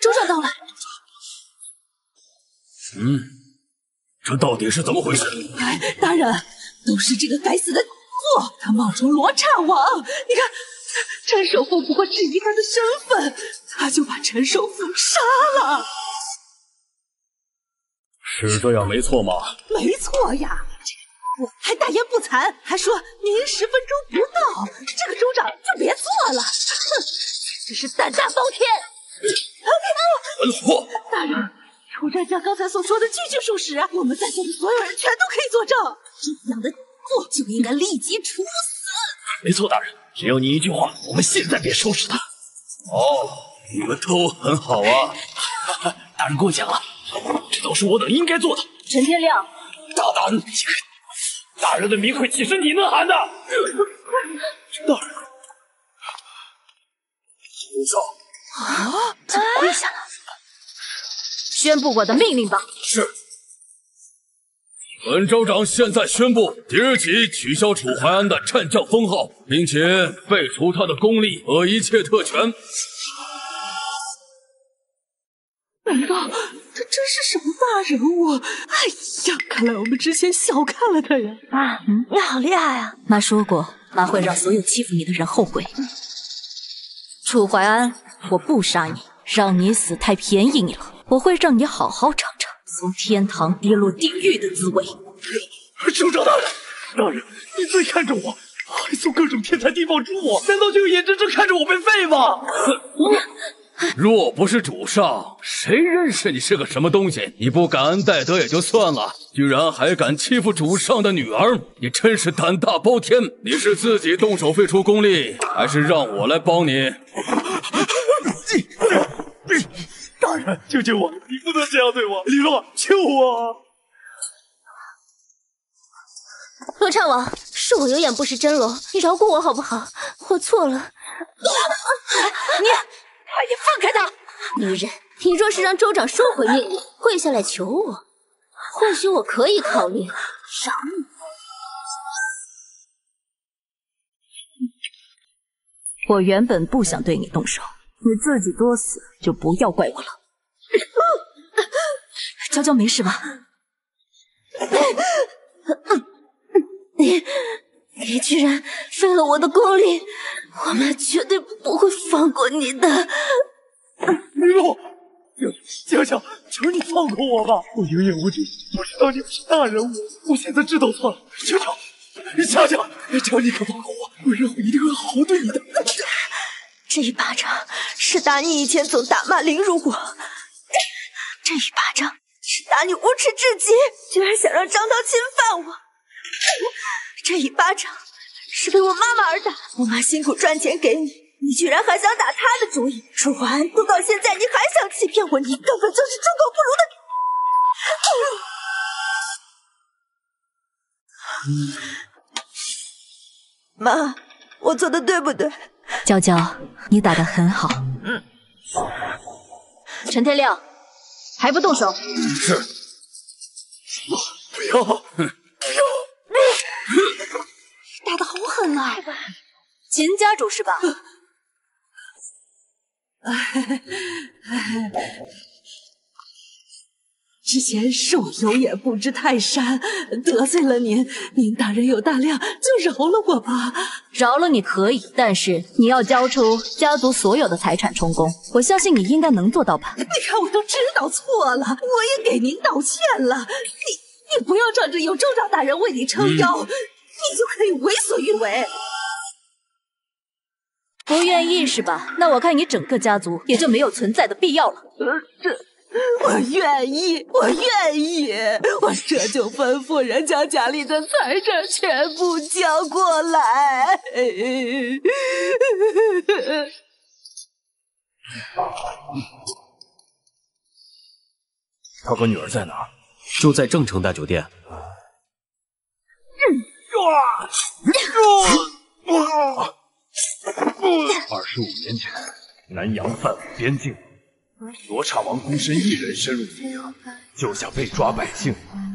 州长到了。嗯，这到底是怎么回事？哎，大人，都是这个该死的货，他冒充罗刹王。你看，陈首富不过质疑他的身份，他就把陈首富杀了。是这样没错吗？没错呀，这个货还大言不惭，还说您十分钟不到，这个州长就别做了。哼，简直是胆大包天！混货！大人。楚战将刚才所说的句句属实，我们在座的所有人全都可以作证。这样的货就应该立即处死。没错，大人，只要你一句话，我们现在便收拾他。哦，你们都很好啊。<laughs> 大人过奖了，这都是我等应该做的。陈天亮，大胆！大人的名讳岂是你能喊的？大人，主上啊，怎么跪下了？宣布我的命令吧。是。本州长现在宣布，即日起取消楚怀安的战将封号，并且废除他的功力和一切特权。难道他真是什么大人物？哎呀，看来我们之前小看了他呀！妈，你好厉害啊！妈说过，妈会让所有欺负你的人后悔。楚怀安，我不杀你，让你死太便宜你了。我会让你好好尝尝从天堂跌落地狱的滋味。首长大人，大人，你最看重我，还送各种天才地宝助我，难道就眼睁睁看着我被废吗？<laughs> 若不是主上，谁认识你是个什么东西？你不感恩戴德也就算了，居然还敢欺负主上的女儿，你真是胆大包天！你是自己动手废除功力，还是让我来帮你？大人，救救我！你不能这样对我，李洛，救我！罗刹王，是我有眼不识真龙，你饶过我好不好？我错了。你快点放开他！女人，你若是让州长收回命令，跪下来求我，或许我可以考虑饶你。我原本不想对你动手。你自己作死，就不要怪我了。娇娇没事吧？你你居然废了我的功力，我们绝对不会放过你的。林洛，娇娇，求你放过我吧！我有眼无珠，不知道你是大人物，我现在知道错了。娇娇，娇娇，求你可放过我，我日后一定会好好对你的。这一巴掌是打你以前总打骂凌辱我，这一巴掌是打你无耻至极，居然想让张涛侵犯我。这一巴掌是为我妈妈而打，我妈辛苦赚钱给你，你居然还想打她的主意。楚安都到现在，你还想欺骗我，你根本就是猪狗不如的。妈，我做的对不对？娇娇，你打的很好。嗯。陈天亮，还不动手？是。不要！哼！不要！打的好狠啊！秦家主是吧？<laughs> 之前是我有眼不知泰山，得罪了您，您大人有大量，就饶了我吧。饶了你可以，但是你要交出家族所有的财产充公。我相信你应该能做到吧？你看，我都知道错了，我也给您道歉了。你你不要仗着有州长大人为你撑腰，你就可以为所欲为。不愿意是吧？那我看你整个家族也就没有存在的必要了。呃，这。我愿意，我愿意，我这就吩咐人将家里的财产全部交过来。<laughs> 涛哥女儿在哪？就在正城大酒店。二十五年前，南阳犯我边境，罗刹王孤身一人深入敌营，救下被抓百姓，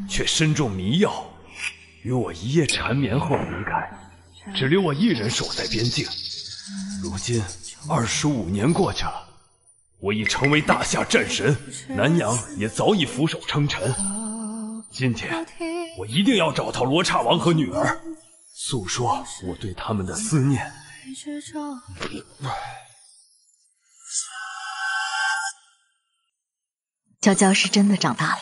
却身中迷药，与我一夜缠绵后离开，只留我一人守在边境。如今二十五年过去了，我已成为大夏战神，南阳也早已俯首称臣。今天，我一定要找到罗刹王和女儿，诉说我对他们的思念。娇娇是真的长大了。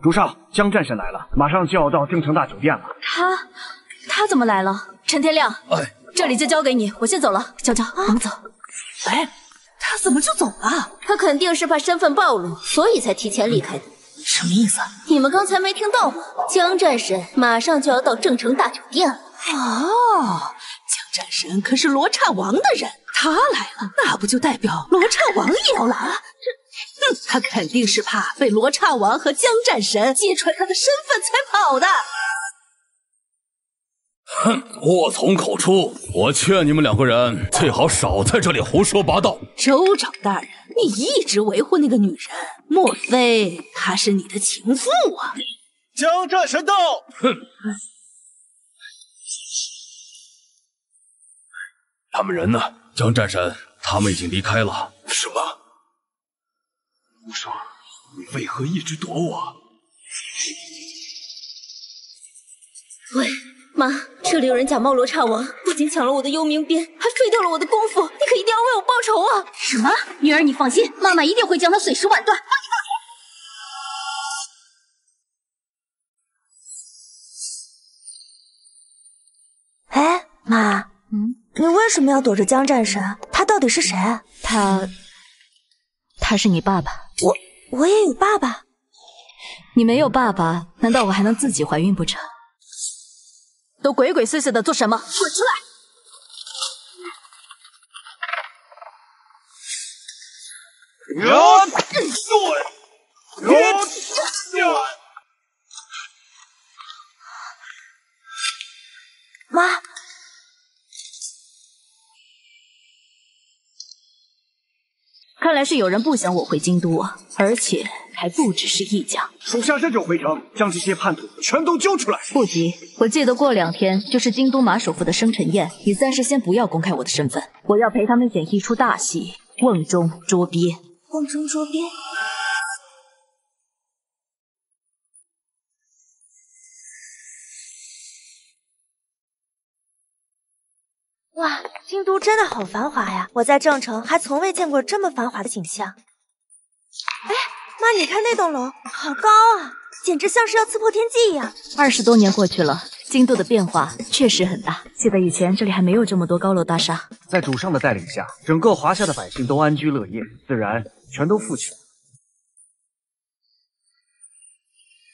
主上，江战神来了，马上就要到京城大酒店了。他，他怎么来了？陈天亮，哎，这里就交给你，我先走了。娇娇，我们走。哎，他怎么就走了？他肯定是怕身份暴露，所以才提前离开的。什么意思？你们刚才没听到吗？江战神马上就要到正城大酒店了。哦，江战神可是罗刹王的人，他来了，那不就代表罗刹王也要来了？这，<laughs> 哼，他肯定是怕被罗刹王和江战神揭穿他的身份才跑的。哼，祸从口出，我劝你们两个人最好少在这里胡说八道。州长大人，你一直维护那个女人，莫非她是你的情妇啊？江战神到！哼。他们人呢？江战神，他们已经离开了。什么？无双，你为何一直躲我？喂，妈，这里有人假冒罗刹王，不仅抢了我的幽冥鞭，还废掉了我的功夫，你可一定要为我报仇啊！什么？女儿，你放心，妈妈一定会将他碎尸万段，帮你报仇。哎，妈，嗯。你为什么要躲着江战神？他到底是谁？他，他是你爸爸。我我也有爸爸。你没有爸爸，难道我还能自己怀孕不成？都鬼鬼祟祟的做什么？滚出来！妈。看来是有人不想我回京都啊，而且还不只是一家。属下这就回城，将这些叛徒全都揪出来。不急，我记得过两天就是京都马首富的生辰宴，你暂时先不要公开我的身份，我要陪他们演一出大戏——瓮中捉鳖。瓮中捉鳖。京都真的好繁华呀！我在郑城还从未见过这么繁华的景象。哎，妈，你看那栋楼，好高啊，简直像是要刺破天际一样。二十多年过去了，京都的变化确实很大。记得以前这里还没有这么多高楼大厦。在主上的带领下，整个华夏的百姓都安居乐业，自然全都富起来。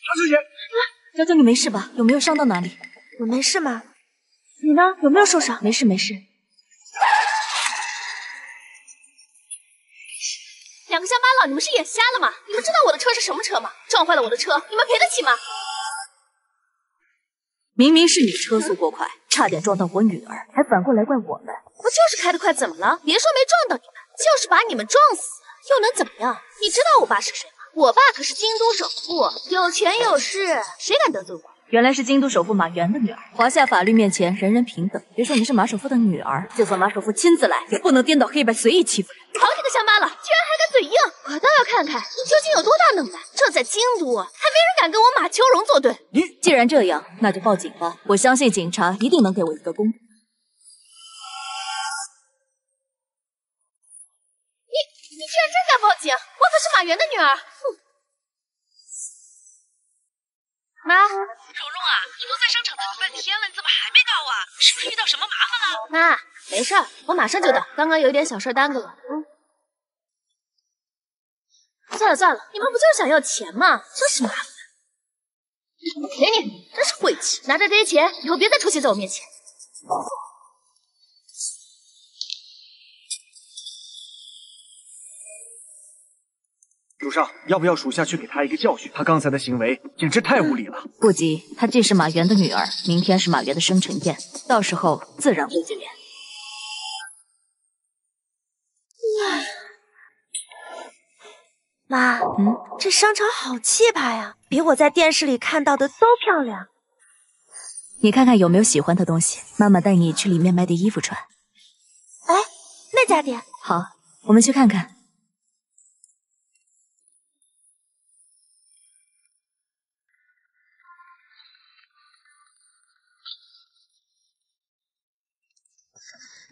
小姐啊，娇娇，你没事吧？有没有伤到哪里？我没事吗？你呢？有没有受伤？没事没事。两个乡巴佬，你们是眼瞎了吗？你们知道我的车是什么车吗？撞坏了我的车，你们赔得起吗？明明是你车速过快，差点撞到我女儿，还反过来怪我们。不就是开得快，怎么了？别说没撞到你们，就是把你们撞死，又能怎么样？你知道我爸是谁吗？我爸可是京都首富，有权有势，谁敢得罪我？原来是京都首富马原的女儿。华夏法律面前人人平等，别说你是马首富的女儿，就算马首富亲自来，也不能颠倒黑白，随意欺负人。好你个乡巴佬，居然还敢嘴硬！我倒要看看你究竟有多大能耐。这在京都，还没人敢跟我马秋荣作对。你既然这样，那就报警吧。我相信警察一定能给我一个公道。你你居然真敢报警！我可是马原的女儿。哼。妈，蓉蓉啊，你都在商场等了半天了，你怎么还没到啊？是不是遇到什么麻烦了？妈，没事儿，我马上就到。刚刚有点小事耽搁了。嗯。算了算了，你们不就是想要钱吗？真是麻烦。给你，真是晦气！拿着这些钱，以后别再出现在我面前。主上，要不要属下去给他一个教训？他刚才的行为简直太无礼了。不急，她既是马原的女儿，明天是马原的生辰宴，到时候自然会见面。妈，嗯，这商场好气派呀，比我在电视里看到的都漂亮。你看看有没有喜欢的东西，妈妈带你去里面买点衣服穿。哎，那家店好，我们去看看。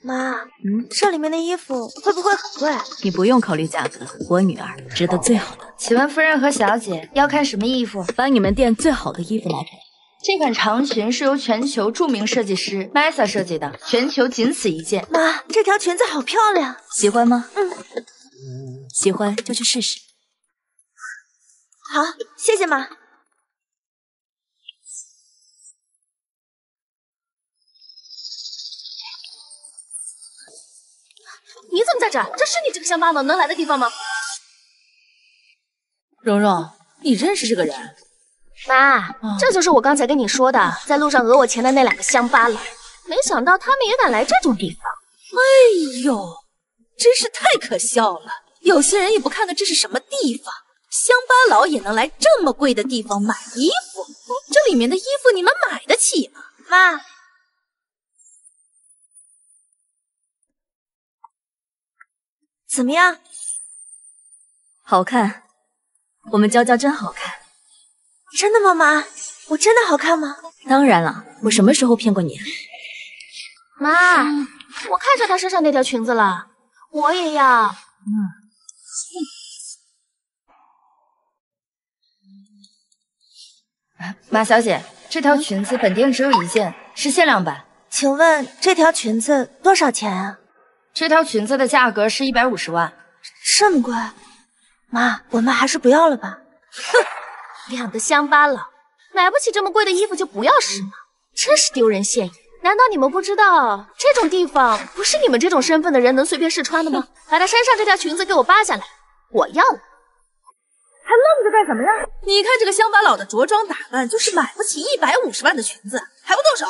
妈，嗯，这里面的衣服会不会很贵？你不用考虑价格，我女儿值得最好的。请问夫人和小姐要看什么衣服？把你们店最好的衣服拿出来。这款长裙是由全球著名设计师 Mesa 设计的，全球仅此一件。妈，这条裙子好漂亮，喜欢吗？嗯，喜欢就去试试。好，谢谢妈。你怎么在这儿？这是你这个乡巴佬能来的地方吗？蓉蓉，你认识这个人？妈，这就是我刚才跟你说的，在路上讹我钱的那两个乡巴佬。没想到他们也敢来这种地方。哎呦，真是太可笑了！有些人也不看看这是什么地方，乡巴佬也能来这么贵的地方买衣服。这里面的衣服你们买得起吗？妈。怎么样？好看，我们娇娇真好看。真的吗，妈？我真的好看吗？当然了，我什么时候骗过你？妈，我看上她身上那条裙子了，我也要。嗯。马小姐，这条裙子本店只有一件，是限量版。请问这条裙子多少钱啊？这条裙子的价格是一百五十万，这么贵，妈，我们还是不要了吧。哼，两个乡巴佬买不起这么贵的衣服就不要试吗？真是丢人现眼！难道你们不知道这种地方不是你们这种身份的人能随便试穿的吗？<laughs> 把他身上这条裙子给我扒下来，我要了。还愣着干什么呀？你看这个乡巴佬的着装打扮，就是买不起一百五十万的裙子，还不动手？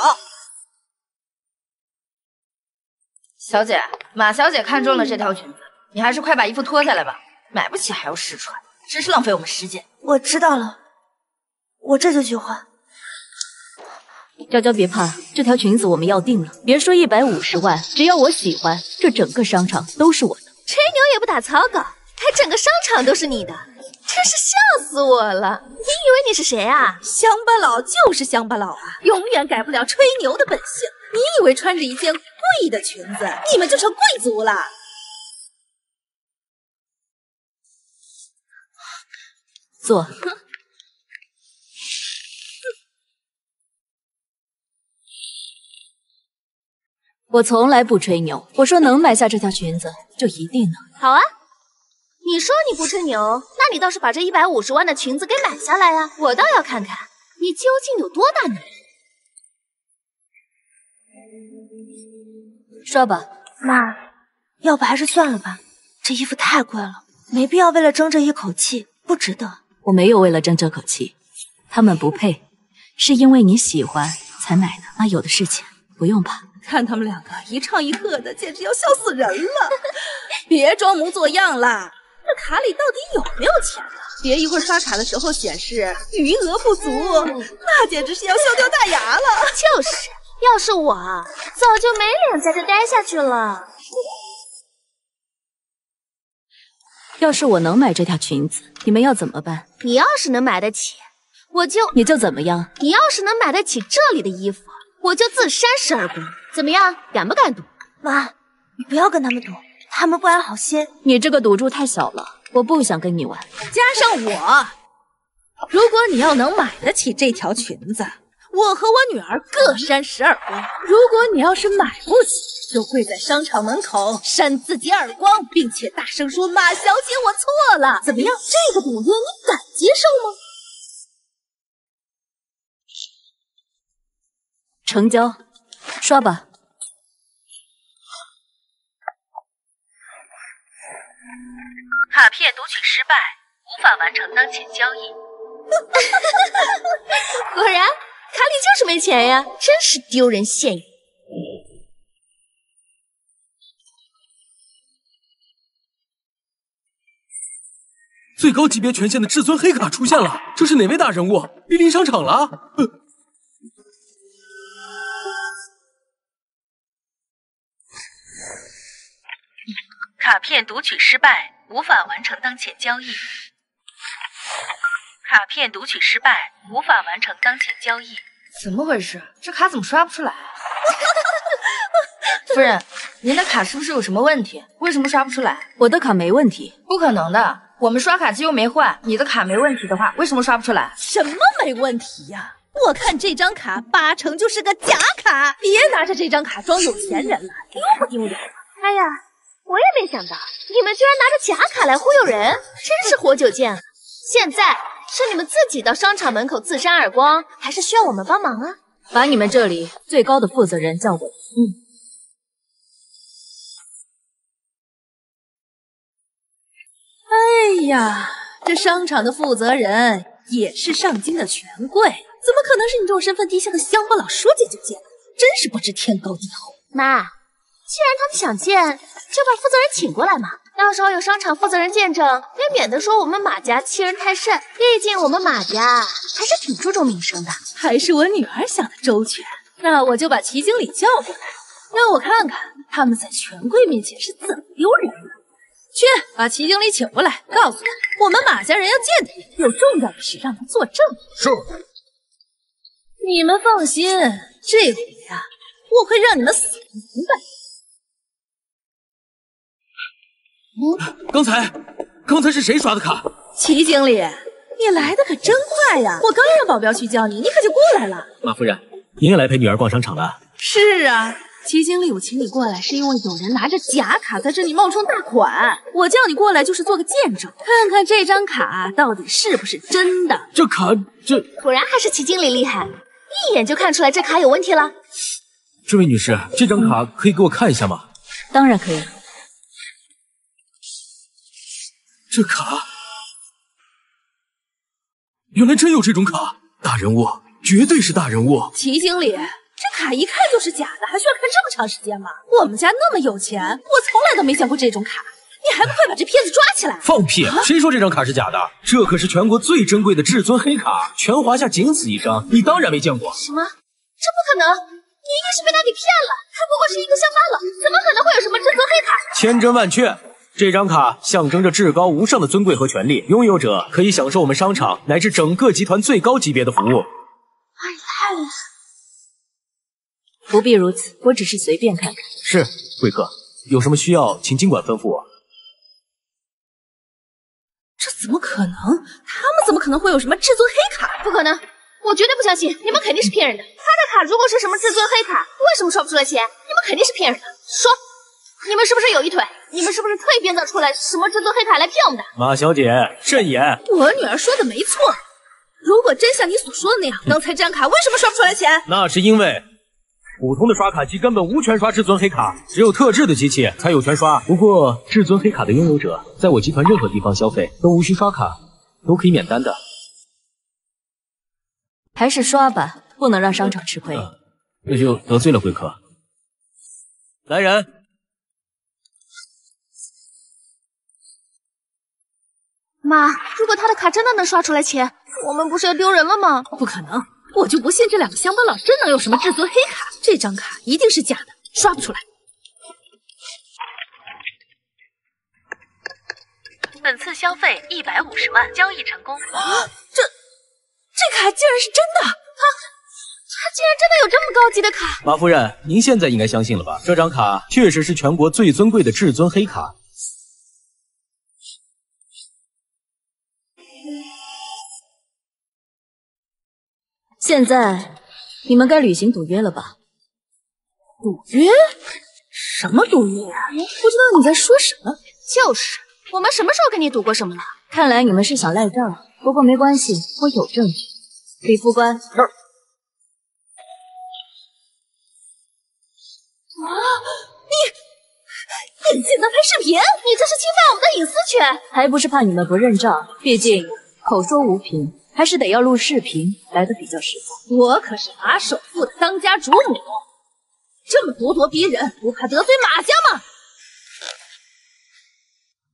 小姐，马小姐看中了这条裙子，你还是快把衣服脱下来吧。买不起还要试穿，真是浪费我们时间。我知道了，我这就去换。娇娇别怕，这条裙子我们要定了。别说一百五十万，只要我喜欢，这整个商场都是我的。吹牛也不打草稿，还整个商场都是你的，真是笑死我了！你以为你是谁啊？乡巴佬就是乡巴佬啊，永远改不了吹牛的本性。你以为穿着一件贵的裙子，你们就成贵族了？坐。我从来不吹牛，我说能买下这条裙子，就一定能。好啊，你说你不吹牛，那你倒是把这一百五十万的裙子给买下来呀！我倒要看看你究竟有多大能耐。刷吧，妈，要不还是算了吧，这衣服太贵了，没必要为了争这一口气，不值得。我没有为了争这口气，他们不配，是因为你喜欢才买的。妈有的是钱，不用怕。看他们两个一唱一和的，简直要笑死人了。<laughs> 别装模作样了，这卡里到底有没有钱呢？别一会儿刷卡的时候显示余额不足，那简直是要笑掉大牙了。就是。要是我，早就没脸在这待下去了。要是我能买这条裙子，你们要怎么办？你要是能买得起，我就你就怎么样？你要是能买得起这里的衣服，我就自扇十二宫。怎么样？敢不敢赌？妈，你不要跟他们赌，他们不安好心。你这个赌注太小了，我不想跟你玩。加上我，如果你要能买得起这条裙子。我和我女儿各扇十耳光。如果你要是买不起，就跪在商场门口扇自己耳光，并且大声说：“马小姐，我错了。”怎么样？这个赌约你敢接受吗？成交，刷吧。卡片读取失败，无法完成当前交易。<laughs> <laughs> 果然，卡里就是没钱呀，真是丢人现眼。最高级别权限的至尊黑卡出现了，这是哪位大人物莅临商场了？呃卡片读取失败，无法完成当前交易。卡片读取失败，无法完成当前交易。怎么回事？这卡怎么刷不出来？夫人，您的卡是不是有什么问题？为什么刷不出来？我的卡没问题，不可能的，我们刷卡机又没坏。你的卡没问题的话，为什么刷不出来？什么没问题呀？我看这张卡八成就是个假卡，别拿着这张卡装有钱人了，丢不丢脸？哎呀，我也没想到你们居然拿着假卡来忽悠人，真是活久见了！现在是你们自己到商场门口自扇耳光，还是需要我们帮忙啊？把你们这里最高的负责人叫过来。嗯。哎呀，这商场的负责人也是上京的权贵，怎么可能是你这种身份低下的乡巴佬说见就见？真是不知天高地厚。妈，既然他们想见，就把负责人请过来嘛。到时候有商场负责人见证，也免得说我们马家欺人太甚。毕竟我们马家还是挺注重名声的。还是我女儿想的周全。那我就把齐经理叫过来，让我看看他们在权贵面前是怎么丢人的。去，把齐经理请过来，告诉他我们马家人要见他，有重要的事让他作证。是。你们放心，这回啊，我会让你们死不明白。嗯，刚才，刚才是谁刷的卡？齐经理，你来的可真快呀！我刚让保镖去叫你，你可就过来了。马夫人，您也来陪女儿逛商场了？是啊，齐经理，我请你过来是因为有人拿着假卡在这里冒充大款，我叫你过来就是做个见证，看看这张卡到底是不是真的。这卡，这果然还是齐经理厉害，一眼就看出来这卡有问题了。这位女士，这张卡可以给我看一下吗？当然可以。这卡，原来真有这种卡！大人物，绝对是大人物。齐经理，这卡一看就是假的，还需要看这么长时间吗？我们家那么有钱，我从来都没见过这种卡。你还不快把这骗子抓起来！放屁！谁说这张卡是假的？这可是全国最珍贵的至尊黑卡，全华夏仅此一张，你当然没见过。什么？这不可能！你应该是被他给骗了。他不过是一个乡巴佬，怎么可能会有什么至尊黑卡？千真万确。这张卡象征着至高无上的尊贵和权力，拥有者可以享受我们商场乃至整个集团最高级别的服务。哎，太厉害！不必如此，我只是随便看看。是，贵客，有什么需要请尽管吩咐我。这怎么可能？他们怎么可能会有什么至尊黑卡？不可能！我绝对不相信，你们肯定是骗人的。他的卡如果是什么至尊黑卡，为什么刷不出来钱？你们肯定是骗人的。说，你们是不是有一腿？你们是不是特意编造出来什么至尊黑卡来骗我们的？马小姐，慎言！我女儿说的没错，如果真像你所说的那样，刚才这张卡为什么刷不出来钱？那是因为普通的刷卡机根本无权刷至尊黑卡，只有特制的机器才有权刷。不过，至尊黑卡的拥有者在我集团任何地方消费都无需刷卡，都可以免单的。还是刷吧，不能让商场吃亏。呃、那就得罪了贵客。来人！妈，如果他的卡真的能刷出来钱，我们不是要丢人了吗？不可能，我就不信这两个乡巴佬真能有什么至尊黑卡。这张卡一定是假的，刷不出来。本次消费一百五十万，交易成功。啊，这这卡竟然是真的！他他竟然真的有这么高级的卡！马夫人，您现在应该相信了吧？这张卡确实是全国最尊贵的至尊黑卡。现在你们该履行赌约了吧？赌约？什么赌约呀？不知道你在说什么。就是，我们什么时候跟你赌过什么了？看来你们是想赖账，不过没关系，我有证据。李副官。是。啊！你你竟然拍视频？你这是侵犯我们的隐私权！还不是怕你们不认账？毕竟口说无凭，还是得要录视频来的比较实在。我可是马首富的当家主母，这么咄咄逼人，不怕得罪马家吗？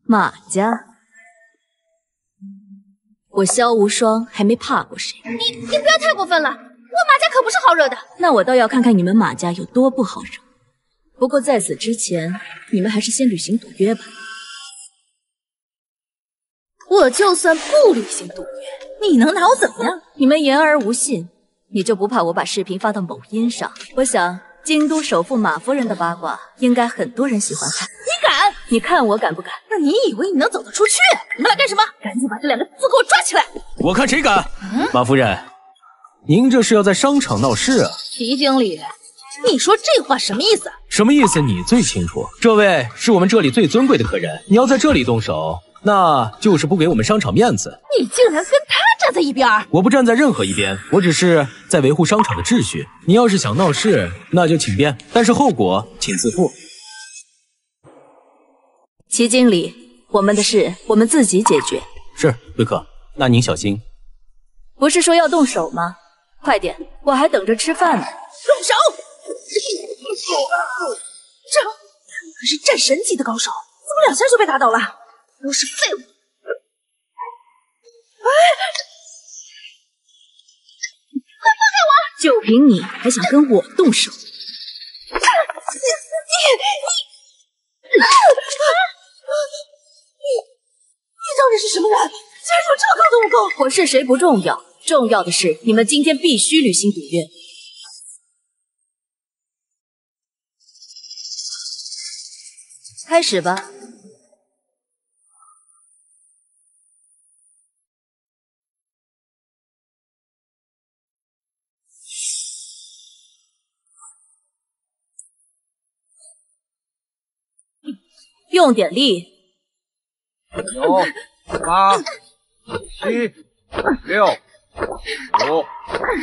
马家，我萧无双还没怕过谁。你你不要太过分了，我马家可不是好惹的。那我倒要看看你们马家有多不好惹。不过在此之前，你们还是先履行赌约吧。我就算不履行赌约，你能拿我怎么样？你们言而无信，你就不怕我把视频发到某音上？我想京都首富马夫人的八卦，应该很多人喜欢看。你敢？你看我敢不敢？那你以为你能走得出去？你们来干什么？赶紧把这两个字给我抓起来！我看谁敢！马夫人，您这是要在商场闹事啊？齐经理。你说这话什么意思？什么意思？你最清楚。这位是我们这里最尊贵的客人，你要在这里动手，那就是不给我们商场面子。你竟然跟他站在一边？我不站在任何一边，我只是在维护商场的秩序。你要是想闹事，那就请便，但是后果请自负。齐经理，我们的事我们自己解决。是，贵客，那您小心。不是说要动手吗？快点，我还等着吃饭呢。动手！这可是战神级的高手，怎么两下就被打倒了？都是废物！哎，就凭你还想跟我动手？你你你！你你到底是什么人？竟然有这么高的武功！我是谁不重要，重要的是你们今天必须履行赌约。开始吧。用点力。九、八、七、六、五、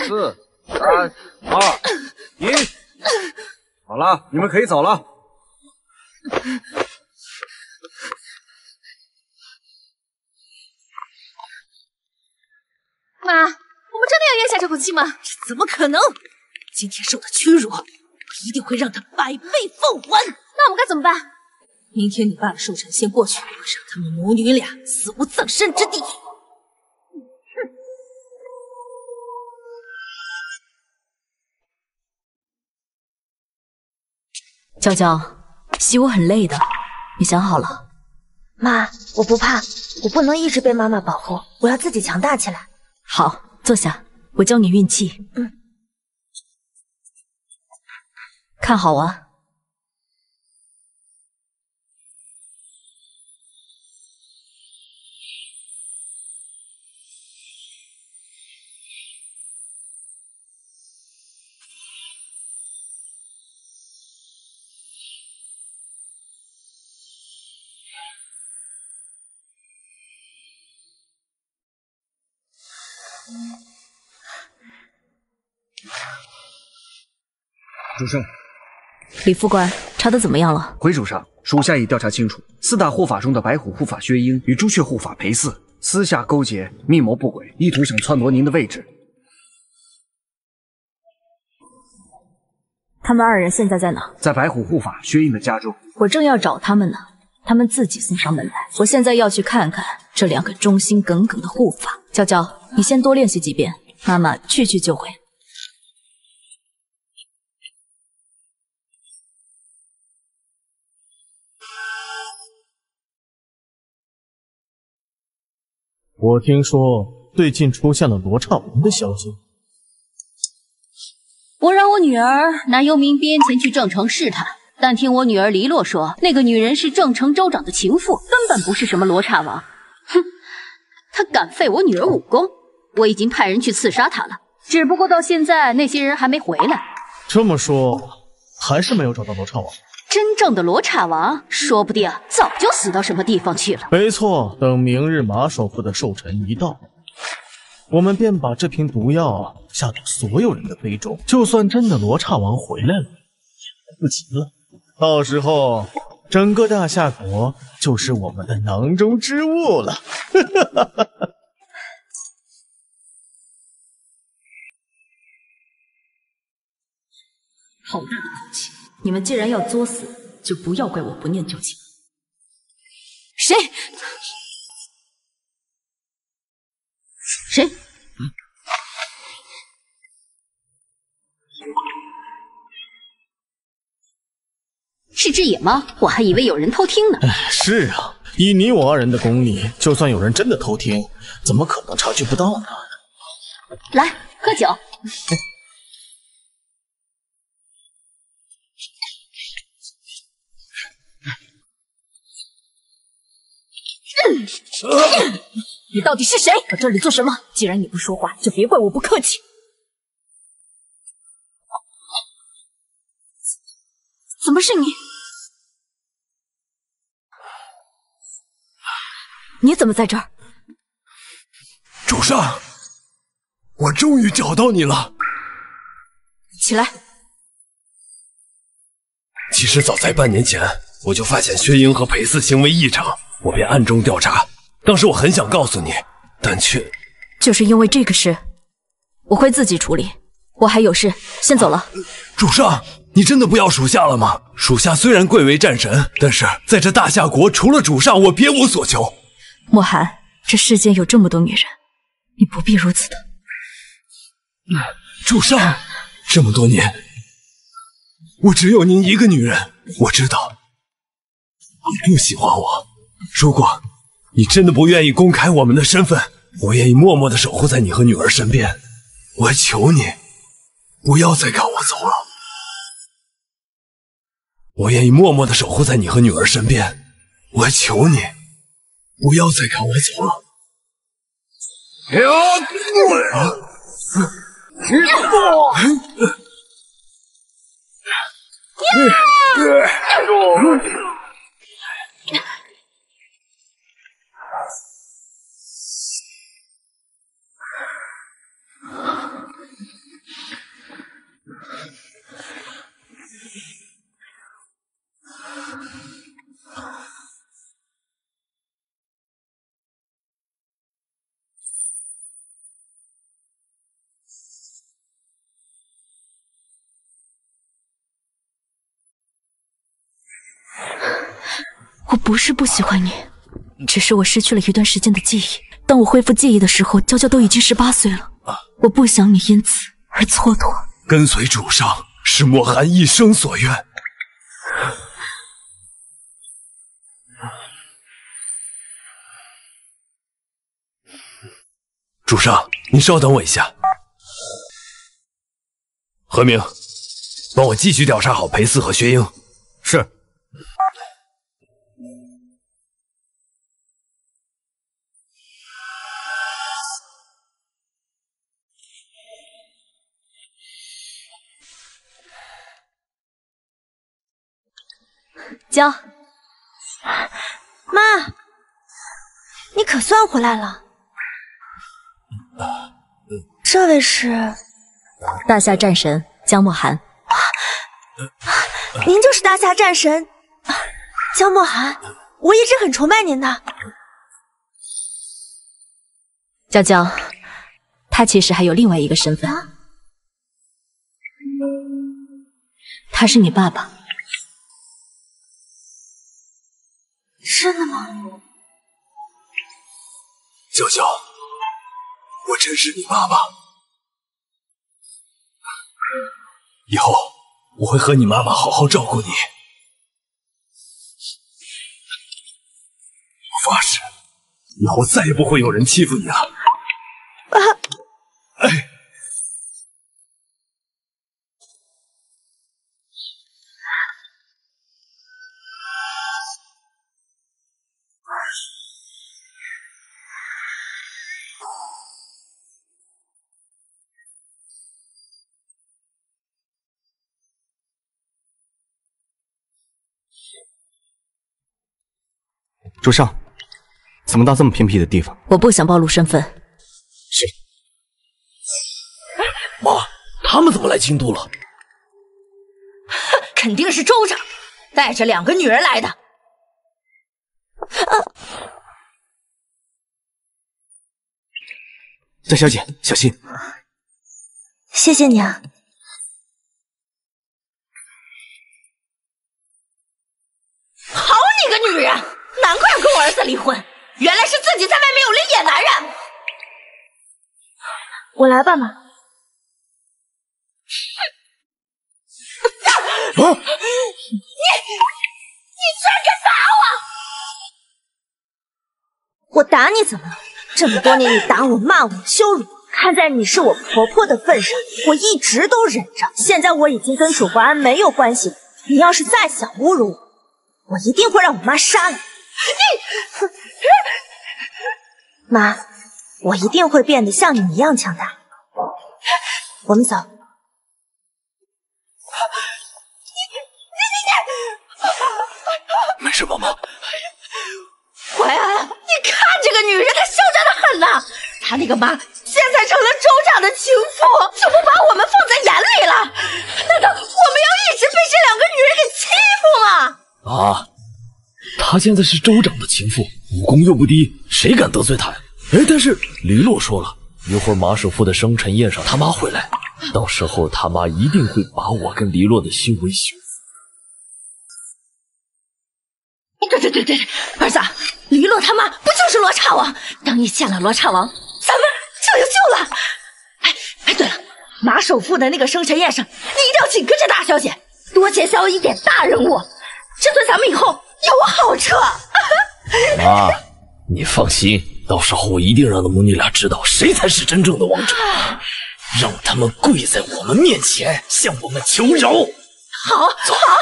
四、三、二、一。好了，你们可以走了。妈，我们真的要咽下这口气吗？这怎么可能？今天受的屈辱，我一定会让他百倍奉还。那我们该怎么办？明天你爸的寿辰先过去，让他们母女俩死无葬身之地。娇娇。习武很累的，你想好了？妈，我不怕，我不能一直被妈妈保护，我要自己强大起来。好，坐下，我教你运气。嗯，看好啊。主上，李副官查的怎么样了？回主上，属下已调查清楚，四大护法中的白虎护法薛英与朱雀护法裴四私下勾结，密谋不轨，意图想篡夺您的位置。他们二人现在在哪？在白虎护法薛英的家中。我正要找他们呢，他们自己送上门来。我现在要去看看这两个忠心耿耿的护法。娇娇，你先多练习几遍，妈妈去去就回。我听说最近出现了罗刹王的消息。我让我女儿拿幽冥鞭前去郑城试探，但听我女儿黎洛说，那个女人是郑城州长的情妇，根本不是什么罗刹王。哼，他敢废我女儿武功，我已经派人去刺杀他了。只不过到现在那些人还没回来。这么说，还是没有找到罗刹王。真正的罗刹王，说不定早就死到什么地方去了。没错，等明日马首富的寿辰一到，我们便把这瓶毒药下到所有人的杯中。就算真的罗刹王回来了，也来不及了。到时候，整个大夏国就是我们的囊中之物了。哈 <laughs> 好大的口气！你们既然要作死，就不要怪我不念旧情。谁？谁？是只野吗？我还以为有人偷听呢。是啊，以你我二人的功力，就算有人真的偷听，怎么可能察觉不到呢？来，喝酒。你到底是谁？到这里做什么？既然你不说话，就别怪我不客气。怎么是你？你怎么在这儿？主上，我终于找到你了。起来。其实早在半年前，我就发现薛英和裴四行为异常。我便暗中调查，当时我很想告诉你，但却就是因为这个事，我会自己处理。我还有事，先走了。主上，你真的不要属下了吗？属下虽然贵为战神，但是在这大夏国，除了主上，我别无所求。莫寒，这世间有这么多女人，你不必如此的。主上，这么多年，我只有您一个女人。我知道，你不喜欢我。如果你真的不愿意公开我们的身份，我愿意默默的守护在你和女儿身边。我求你，不要再赶我走了。我愿意默默的守护在你和女儿身边。我求你，不要再赶我走了。我不是不喜欢你，只是我失去了一段时间的记忆。当我恢复记忆的时候，娇娇都已经十八岁了。我不想你因此而蹉跎。跟随主上是莫寒一生所愿。主上，您稍等我一下。何明，帮我继续调查好裴四和薛英。是。娇，妈，你可算回来了。这位是大夏战神江莫寒。您就是大夏战神江莫寒，我一直很崇拜您的。娇娇，他其实还有另外一个身份，他是你爸爸。真的吗？娇娇，我真是你爸爸。以后我会和你妈妈好好照顾你。我发誓，以后再也不会有人欺负你了。啊！主上，怎么到这么偏僻的地方？我不想暴露身份。是。妈，他们怎么来京都了？<laughs> 肯定是州长带着两个女人来的。大小姐，小心！谢谢你啊。好你个女人，难怪要跟我儿子离婚，原来是自己在外面有了野男人。我来吧，妈。你你居然敢打我！我打你怎么了？这么多年你打我、骂我、羞辱我，看在你是我婆婆的份上，我一直都忍着。现在我已经跟楚怀安没有关系了，你要是再想侮辱我，我一定会让我妈杀了你！你 <laughs> 妈，我一定会变得像你一样强大。我们走。你你你你没事，妈妈。怀安，你看这个女人，她嚣张的很呐！她那个妈现在成了州长的情妇，就不把我们放在眼里了？难道我们要一直被这两个女人给欺负吗？啊，她现在是州长的情妇，武功又不低，谁敢得罪他呀？哎，但是黎洛说了一会儿马首富的生辰宴上，他妈会来，到时候他妈一定会把我跟黎洛的修为修复。对对对对，儿子，黎洛他妈不就是罗刹王？等你见了罗刹王，咱们就有救了。哎哎，对了，马首富的那个生辰宴上，你一定要紧跟着大小姐，多结交一点大人物，这对咱们以后有好处。妈，你放心，到时候我一定让那母女俩知道谁才是真正的王者，让他们跪在我们面前向我们求饶。好，走。好。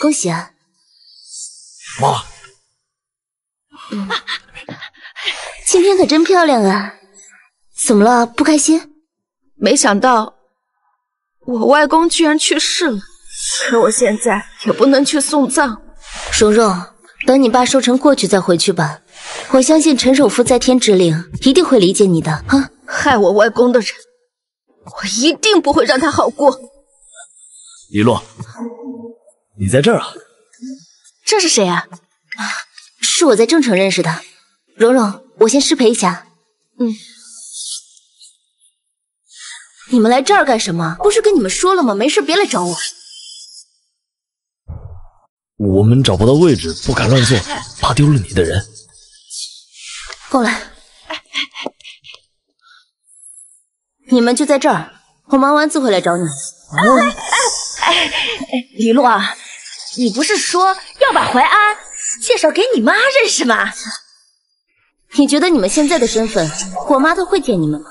恭喜啊，妈！嗯，今天可真漂亮啊！怎么了？不开心？没想到我外公居然去世了，可 <laughs> 我现在也不能去送葬。蓉蓉，等你爸收成过去再回去吧。我相信陈首富在天之灵一定会理解你的啊！害我外公的人，我一定不会让他好过。李洛。你在这儿啊？这是谁啊？是我在郑城认识的。蓉蓉，我先失陪一下。嗯。你们来这儿干什么？不是跟你们说了吗？没事别来找我。我们找不到位置，不敢乱坐，<laughs> 怕丢了你的人。过来。你们就在这儿，我忙完自会来找你。哎哎，李洛。你不是说要把淮安介绍给你妈认识吗？你觉得你们现在的身份，我妈她会见你们吗？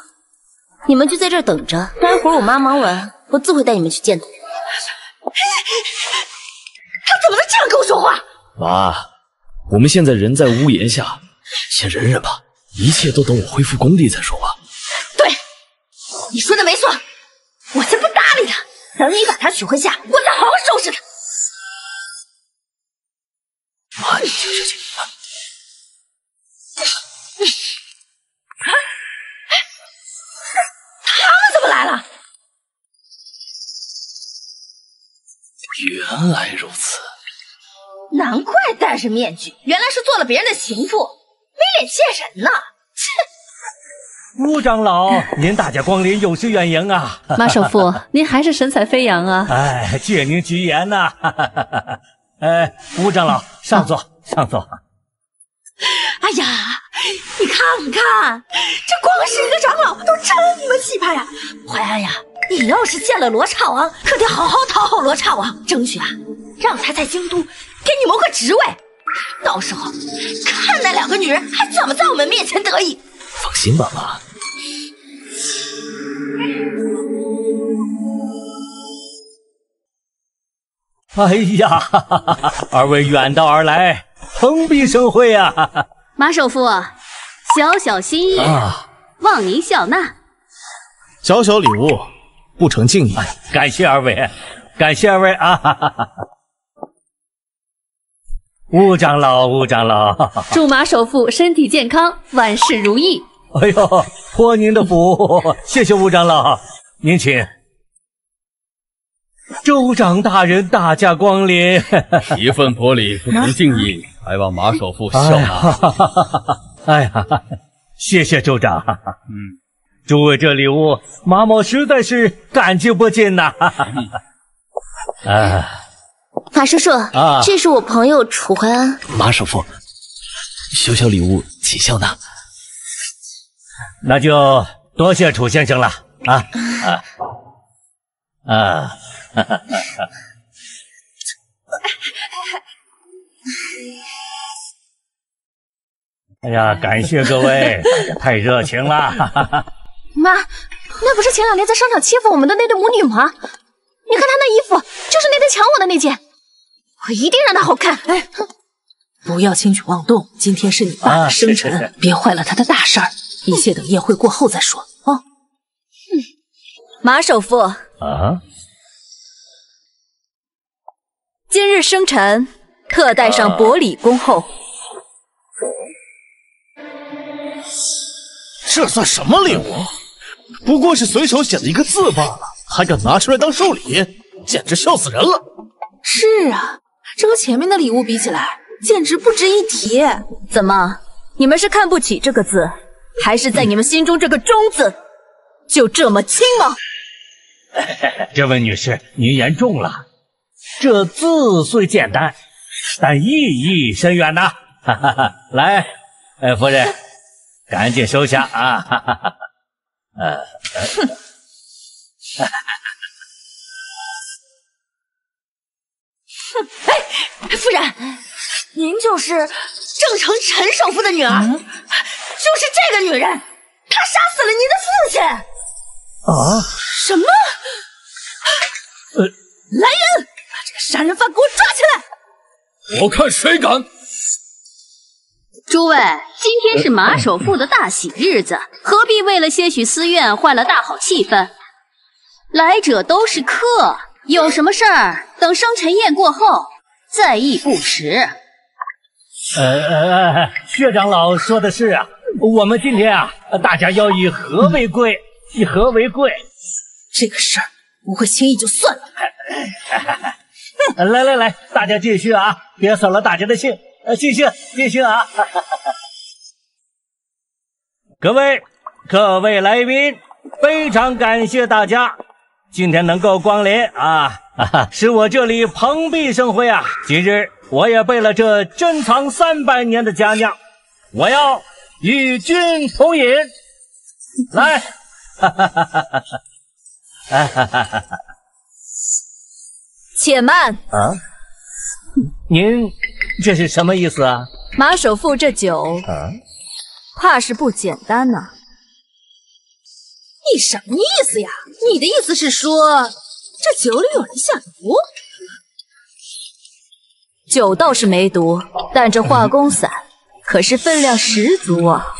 你们就在这儿等着，待会儿我妈忙完，我自会带你们去见她。他怎么能这样跟我说话？妈，我们现在人在屋檐下，先忍忍吧，一切都等我恢复功力再说吧。对，你说的没错，我先不搭理他，等你把他娶回家，我再好好收拾他。妈，你行行行。他们怎么来了？原来如此，难怪戴着面具，原来是做了别人的情妇，没脸见人呢。切！<laughs> 吴长老，您大驾光临，有失远迎啊。<laughs> 马首富，您还是神采飞扬啊。<laughs> 哎，借您吉言呐。哎，吴长老，上座，上座。哎呀，你看看，这光是一个长老都这么气派呀！淮安呀，你要是见了罗刹王，可得好好讨好罗刹王，争取啊，让他在京都给你谋个职位。到时候看那两个女人还怎么在我们面前得意。放心吧，妈。哎呀，<laughs> 二位远道而来，蓬荜生辉啊！马首富，小小心意，望您笑纳。小小礼物，不成敬意。感谢二位，感谢二位啊！吴长老，吴长老，<laughs> 祝马首富身体健康，万事如意。哎呦，托您的福，<laughs> 谢谢吴长老，您请。州长大人大驾光临，<laughs> 一份薄礼不成敬意，还望马首富笑纳。哎呀，谢谢州长。嗯，诸位这礼物，马某实在是感激不尽呐。啊，马叔叔，啊，这是我朋友楚怀安。马首富，小小礼物，请笑纳。那就多谢楚先生了啊啊啊！<laughs> 哎呀，感谢各位，太热情了！妈，那不是前两天在商场欺负我们的那对母女吗？你看他那衣服，就是那天抢我的那件，我一定让他好看！哎，不要轻举妄动，今天是你爸的生辰，别坏了他的大事儿。一切等宴会过后再说啊。嗯，马首富啊。今日生辰，特带上薄礼恭候。这算什么礼物？不过是随手写的一个字罢了，还敢拿出来当寿礼，简直笑死人了！是啊，这和前面的礼物比起来，简直不值一提。怎么，你们是看不起这个字，还是在你们心中这个“忠”字就这么轻吗？<laughs> 这位女士，您言重了。这字虽简单，但意义深远呐！哈哈哈，来，哎，夫人，赶紧收下啊！哈哈哈，呃，哼，哼，哎，<laughs> 夫人，您就是郑成陈首富的女儿，就是这个女人，她杀死了您的父亲。啊？什么？呃，来人！把这个杀人犯，给我抓起来！我看谁敢！诸位，今天是马首富的大喜日子，何必为了些许私怨坏了大好气氛？来者都是客，有什么事儿等生辰宴过后再议不迟。呃呃，薛长老说的是啊，我们今天啊，大家要以和为贵，以和为贵。这个事儿不会轻易就算了。<laughs> 来来来，大家继续啊，别扫了大家的兴。呃，继续继续啊！<laughs> 各位各位来宾，非常感谢大家今天能够光临啊，<laughs> 使我这里蓬荜生辉啊！今日我也备了这珍藏三百年的佳酿，我要与君同饮。来，哈哈哈哈哈哈！且慢啊！您这是什么意思啊？马首富，这酒啊，怕是不简单呐。你什么意思呀？你的意思是说这酒里有人下毒？酒倒是没毒，但这化工散可是分量十足啊！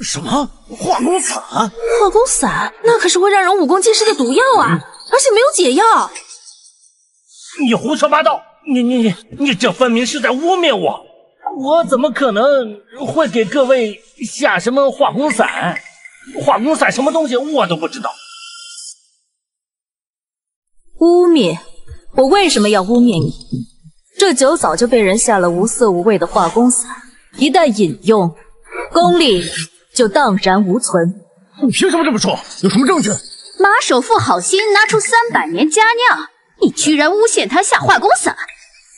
什么化工散？化工散那可是会让人武功尽失的毒药啊！而且没有解药，你胡说八道！你你你你，这分明是在污蔑我！我怎么可能会给各位下什么化工散？化工散什么东西我都不知道。污蔑？我为什么要污蔑你？这酒早就被人下了无色无味的化工散，一旦饮用，功力就荡然无存。你凭什么这么说？有什么证据？马首富好心拿出三百年佳酿，你居然诬陷他下化工散，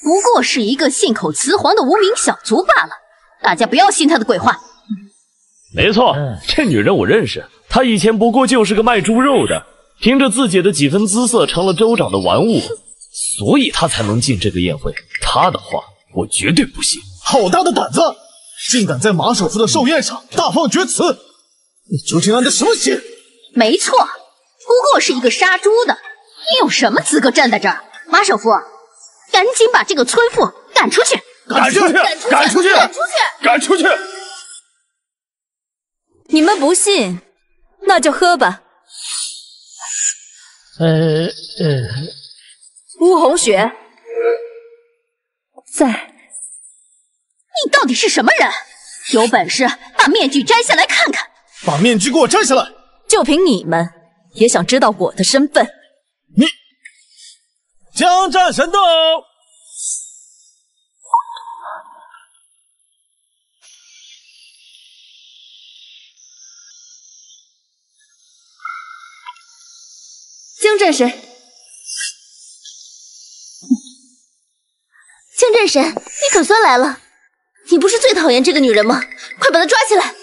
不过是一个信口雌黄的无名小卒罢了。大家不要信他的鬼话。没错，这女人我认识，她以前不过就是个卖猪肉的，凭着自己的几分姿色成了州长的玩物，所以她才能进这个宴会。她的话我绝对不信。好大的胆子，竟敢在马首富的寿宴上大放厥词！你究竟安的什么心？没错。不过是一个杀猪的，你有什么资格站在这儿？马首富，赶紧把这个村妇赶出去！赶出去！赶出去！赶出去！赶出去！你们不信，那就喝吧。呃呃，乌红雪，在。你到底是什么人？有本事把面具摘下来看看！把面具给我摘下来！就凭你们，也想知道我的身份？你江战神斗！江战神，江战神，你可算来了！你不是最讨厌这个女人吗？快把她抓起来！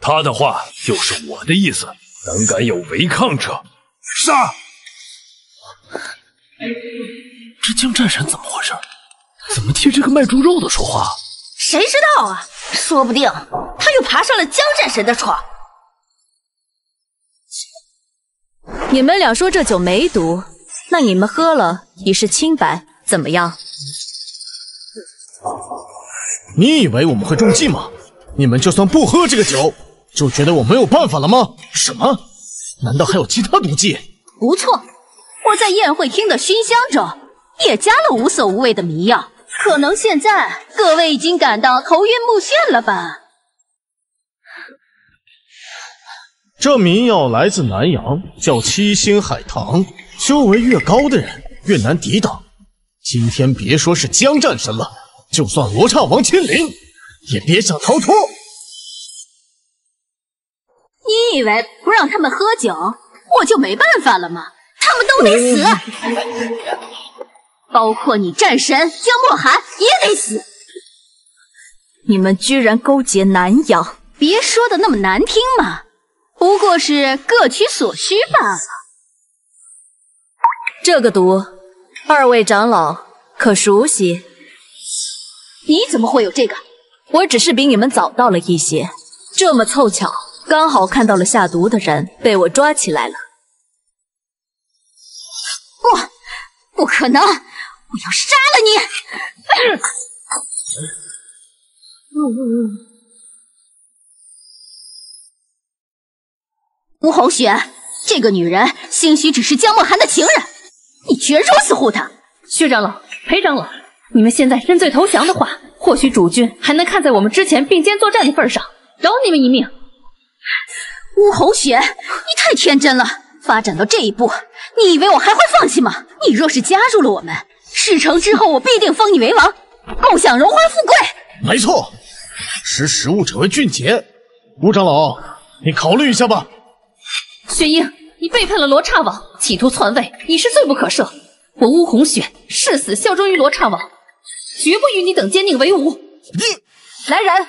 他的话就是我的意思，胆敢有违抗者，杀！这江战神怎么回事？怎么替这个卖猪肉的说话？谁知道啊？说不定他又爬上了江战神的床。你们俩说这酒没毒，那你们喝了已是清白，怎么样？你以为我们会中计吗？你们就算不喝这个酒，就觉得我没有办法了吗？什么？难道还有其他毒计？不错，我在宴会厅的熏香中也加了无色无味的迷药，可能现在各位已经感到头晕目眩了吧？这迷药来自南洋，叫七星海棠，修为越高的人越难抵挡。今天别说是江战神了，就算罗刹王亲临，也别想逃脱。你以为不让他们喝酒，我就没办法了吗？他们都得死，包括你战神江墨寒也得死。你们居然勾结南洋，别说的那么难听嘛。不过是各取所需罢了。这个毒，二位长老可熟悉？你怎么会有这个？我只是比你们早到了一些，这么凑巧，刚好看到了下毒的人，被我抓起来了。不，不可能！我要杀了你！吴红雪，这个女人兴许只是江梦涵的情人，你居然如此护她！薛长老、裴长老，你们现在认罪投降的话，或许主君还能看在我们之前并肩作战的份上，饶你们一命。吴红雪，你太天真了！发展到这一步，你以为我还会放弃吗？你若是加入了我们，事成之后，我必定封你为王，共享荣华富贵。没错，识时务者为俊杰。吴长老，你考虑一下吧。雪鹰，你背叛了罗刹王，企图篡位，你是罪不可赦。我乌红雪誓死效忠于罗刹王，绝不与你等奸佞为伍。你来人，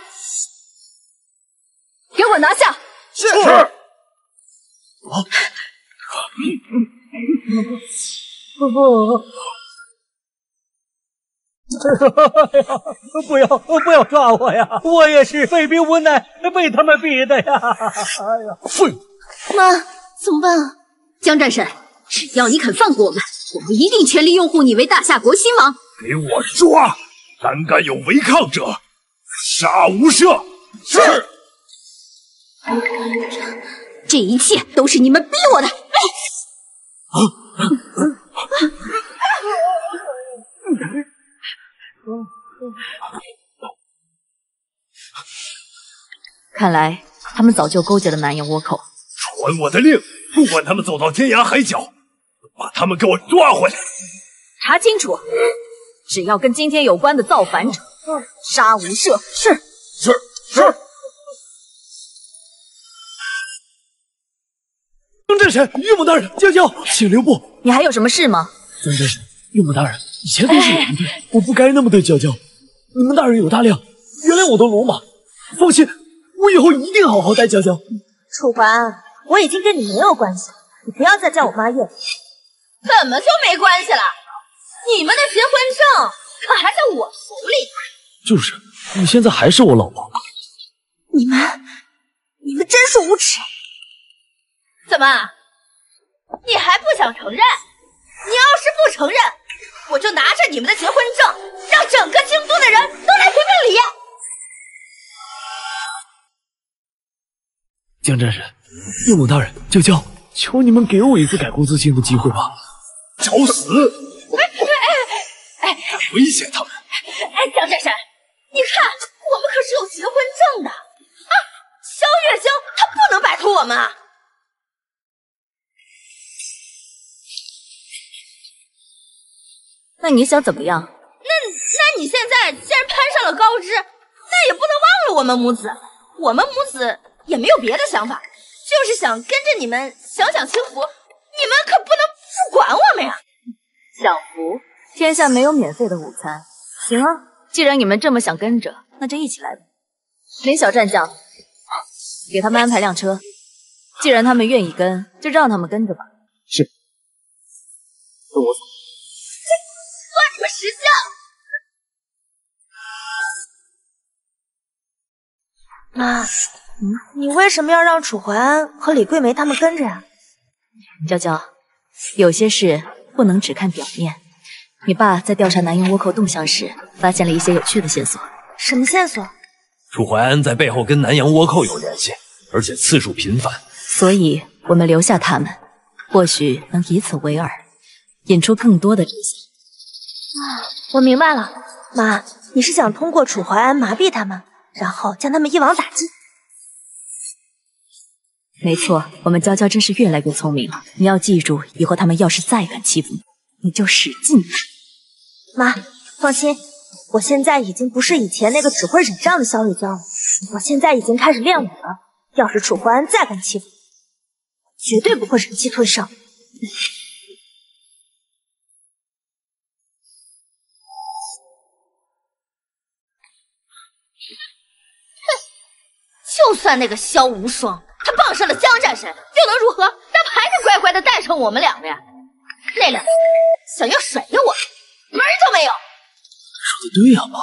给我拿下！是。啊！不要不要抓我呀！我也是被逼无奈，被他们逼的呀！哎呀，废物！妈，怎么办啊？江战神，只要你肯放过我们，我们一定全力拥护你为大夏国新王。给我抓！胆敢有违抗者，杀无赦！是。这一切都是你们逼我的！啊！看来他们早就勾结了南洋倭寇。传我的令，不管他们走到天涯海角，把他们给我抓回来！查清楚，只要跟今天有关的造反者，杀无赦。是是是。江战神，岳母大人，娇娇，请留步。你还有什么事吗？江战神，岳母大人，以前都是我不对，我不该那么对娇娇。你们大人有大量，原谅我的鲁莽。放心，我以后一定好好待娇娇。楚怀，我已经跟你没有关系了，你不要再叫我妈叶。怎么就没关系了？你们的结婚证可还在我手里。就是，你现在还是我老婆。你们，你们真是无耻！怎么，你还不想承认？你要是不承认，我就拿着你们的结婚证，让整个京都的人都来评评理。江战神，岳母大人，娇娇，求你们给我一次改过自新的机会吧！找死！哎哎，威胁他们。哎，江战神，你看我们可是有结婚证的啊！萧月娇她不能摆脱我们啊！那你想怎么样？那那你现在既然攀上了高枝，那也不能忘了我们母子。我们母子也没有别的想法，就是想跟着你们享享清福。你们可不能不管我们呀！享福，天下没有免费的午餐。行啊，既然你们这么想跟着，那就一起来吧。林小战将，给他们安排辆车。既然他们愿意跟，就让他们跟着吧。是，跟我走。算你们识相。妈，嗯，你为什么要让楚怀安和李桂梅他们跟着呀？娇娇，有些事不能只看表面。你爸在调查南阳倭寇动向时，发现了一些有趣的线索。什么线索？楚怀安在背后跟南阳倭寇有联系，而且次数频繁。所以，我们留下他们，或许能以此为饵，引出更多的真相。啊，我明白了，妈，你是想通过楚怀安麻痹他们，然后将他们一网打尽？没错，我们娇娇真是越来越聪明了。你要记住，以后他们要是再敢欺负你，你就使劲打。妈，放心，我现在已经不是以前那个只会忍让的小雨娇了，我现在已经开始练武了。要是楚怀安再敢欺负，绝对不会忍气吞声。哼，就算那个萧无双他傍上了江战神，又能如何？他不还是乖乖的带上我们两个呀？那两个想要甩掉我，门都没有。说的对呀，妈。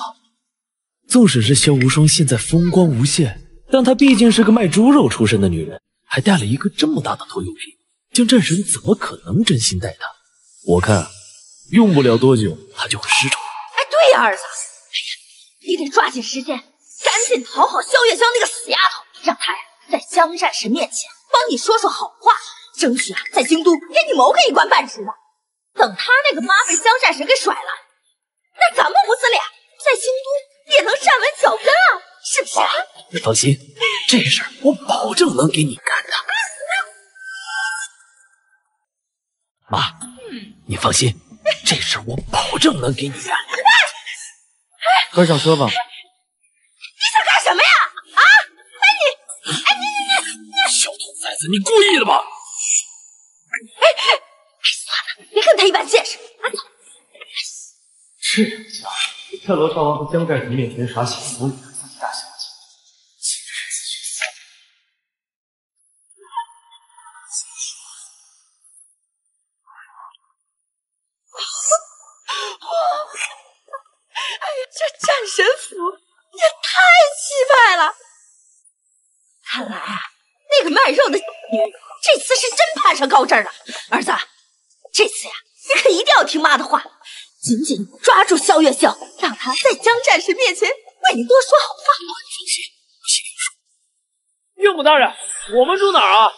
纵使是萧无双现在风光无限，但她毕竟是个卖猪肉出身的女人，还带了一个这么大的拖油瓶，江战神怎么可能真心待她？我看用不了多久，她就会失宠。哎，对呀，儿子，哎呀，你得抓紧时间，赶紧讨好萧月香那个死丫头，让她呀在江战神面前帮你说说好话，争取啊在京都给你谋个一官半职的。等他那个妈被江战神给甩了，那咱们母子俩在京都也能站稳脚跟啊，是不是？你放心，这事儿我保证能给你干的。妈，你放心，<laughs> 这事儿我保证能给你干。快上车吧。你想干什么呀？啊！哎你，哎你你你你！小兔崽子，你故意的吧？哎哎，算了，别跟他一般见识。啊走。这家伙在罗少王和江战神面前耍小聪明，自己大小姐，简直是自寻死路。哎呀，这战神府也太气派了！看来啊，那个卖肉的女人这次是真攀上高枝了。儿子，这次呀，你可一定要听妈的话，紧紧抓住萧月笑，让她在江战神面前为你多说好话。放心，我心里有数。岳母大人，我们住哪儿啊？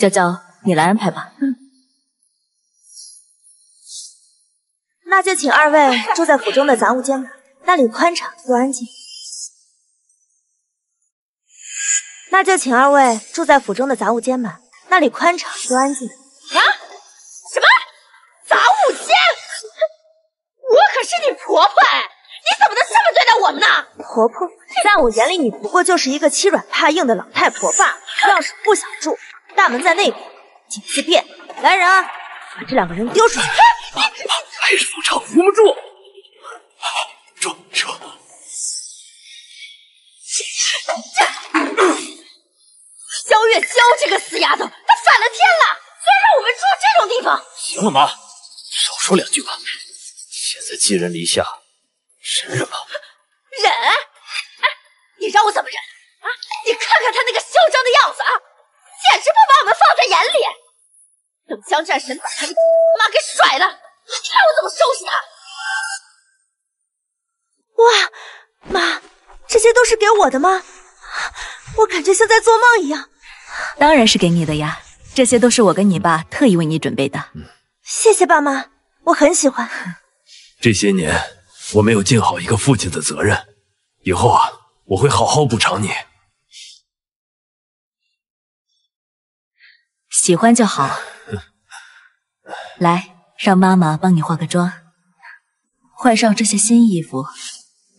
娇娇，你来安排吧。嗯。那就请二位住在府中的杂物间吧，那里宽敞又安静。那就请二位住在府中的杂物间吧，那里宽敞又安静。啊？什么？杂物间？我可是你婆婆哎，你怎么能这么对待我们呢？婆婆，在我眼里，你不过就是一个欺软怕硬的老太婆罢了。要是不想住，大门在那边，请自便。来人啊，把这两个人丢出去！还是冯超，我们住。住住。萧月娇这个死丫头，她反了天了，居然让我们住这种地方！行了，妈，少说两句吧。现在寄人篱下，忍忍吧。忍？哎，你让我怎么忍啊？你看看她那个嚣张的样子啊，简直不把我们放在眼里。等江战神把他的妈给甩了，你看我怎么收拾他！哇，妈，这些都是给我的吗？我感觉像在做梦一样。当然是给你的呀，这些都是我跟你爸特意为你准备的。谢谢爸妈，我很喜欢。这些年我没有尽好一个父亲的责任，以后啊，我会好好补偿你。喜欢就好。来，让妈妈帮你化个妆，换上这些新衣服，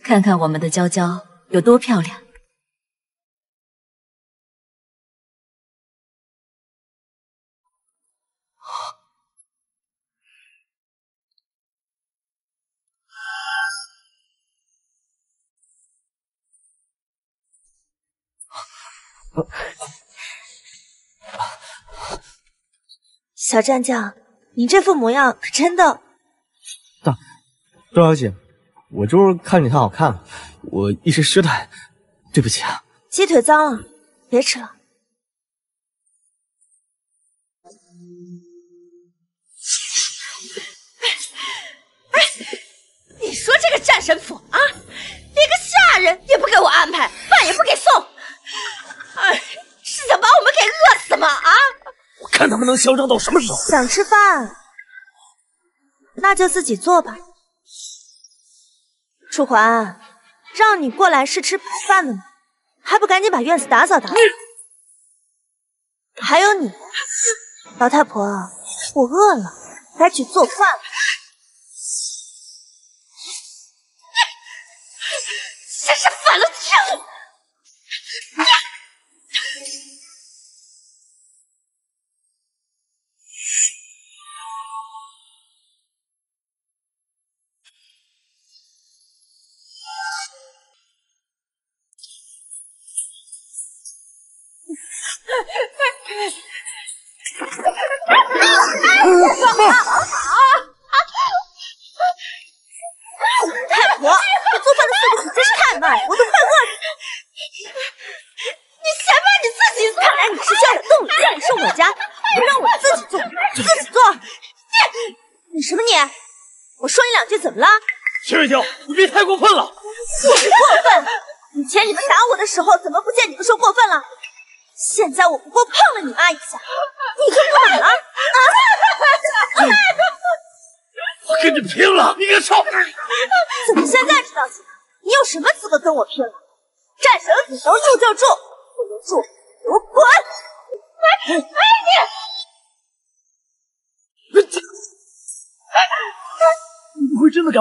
看看我们的娇娇有多漂亮。<laughs> 小战将，你这副模样可真逗……大周小姐，我就是看你太好看了，我一时失态，对不起啊。鸡腿脏了，别吃了。哎，你说这个战神府啊，连个下人也不给我安排，饭也不给送，哎，是想把我们给饿死吗？啊！我看他们能嚣张到什么时候？想吃饭，那就自己做吧。楚环，让你过来是吃白饭的吗？还不赶紧把院子打扫打扫！还有你，老太婆，我饿了，该去做饭了。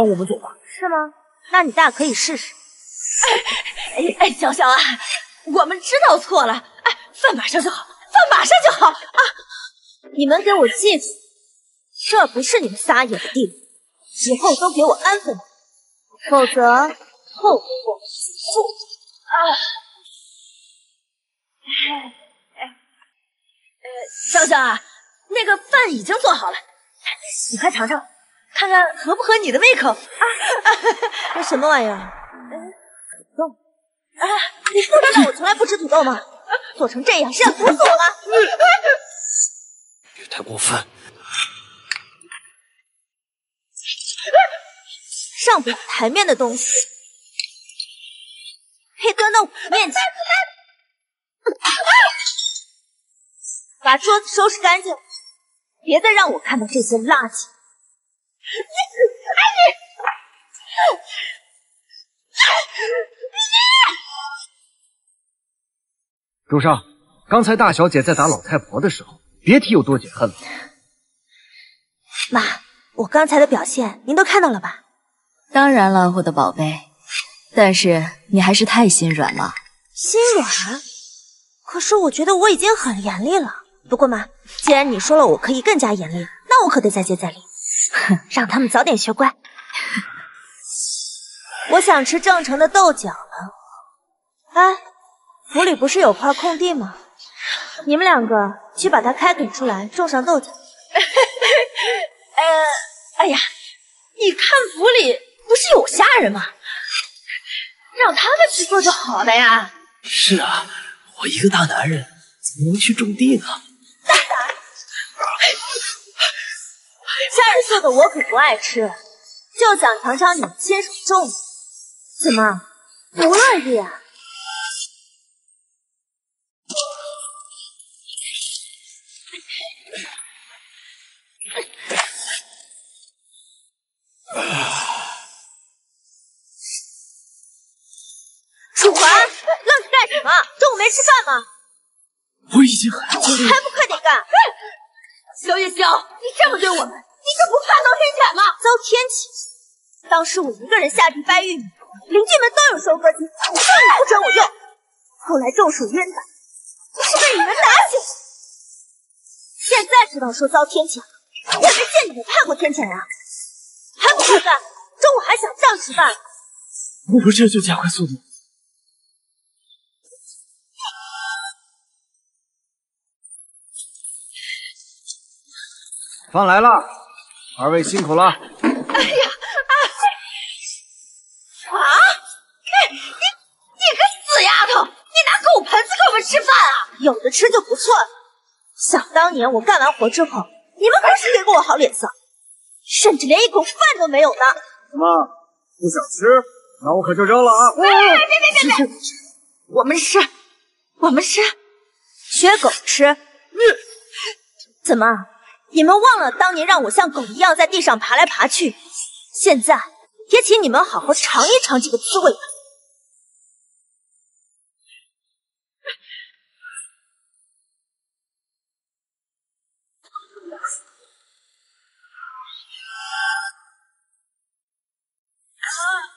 不会真的赶我们走吧？是吗？那你大可以试试。<laughs> 哎哎，小小啊，我们知道错了，哎，饭马上就好，饭马上就好啊！你们给我记住，这不是你们撒野的地方，以后都给我安分点，否则后果自负啊！哎哎，呃，潇潇啊，那个饭已经做好了，你快尝尝，看看合不合你的胃口啊！这什么玩意儿？土豆啊！你不知道我从来不吃土豆吗？做成这样是要毒死我吗？别太过分！上不了台面的东西，可以端到我面前。把桌子收拾干净，别再让我看到这些垃圾。朱少，刚才大小姐在打老太婆的时候，别提有多解恨了。妈，我刚才的表现您都看到了吧？当然了，我的宝贝。但是你还是太心软了。心软？可是我觉得我已经很严厉了。不过妈，既然你说了我可以更加严厉，那我可得再接再厉，<laughs> 让他们早点学乖。我想吃正城的豆角了。哎，府里不是有块空地吗？你们两个去把它开垦出来，种上豆角。<laughs> 呃，哎呀，你看府里不是有下人吗？让他们去做就好了呀。是啊，我一个大男人怎么能去种地呢？大胆！夏日做的我可不爱吃，就想尝尝你亲手种的。怎么，不乐意啊？楚桓，愣着干什么？中午没吃饭吗？我已经很饿了，还不快点干！小月娇，你这么对我们，你就不怕遭天谴吗？遭天谴？当时我一个人下地掰玉米，邻居们都有收割机，就你不准我用。后来中暑晕的，是被你们打醒。现在知道说遭天谴了，我没见你们怕过天谴啊！还不快干！中午还想这样吃饭？我这就加快速度。饭来了，二位辛苦了。哎呀啊！啊！你你你个死丫头，你拿狗盆子给我们吃饭啊？有的吃就不错了。想当年我干完活之后，你们可是给过我好脸色，甚至连一口饭都没有呢。什么？不想吃？那我可就扔了啊！别别别别别！我们吃，我们吃，学狗吃。怎么？你们忘了当年让我像狗一样在地上爬来爬去？现在也请你们好好尝一尝这个滋味吧。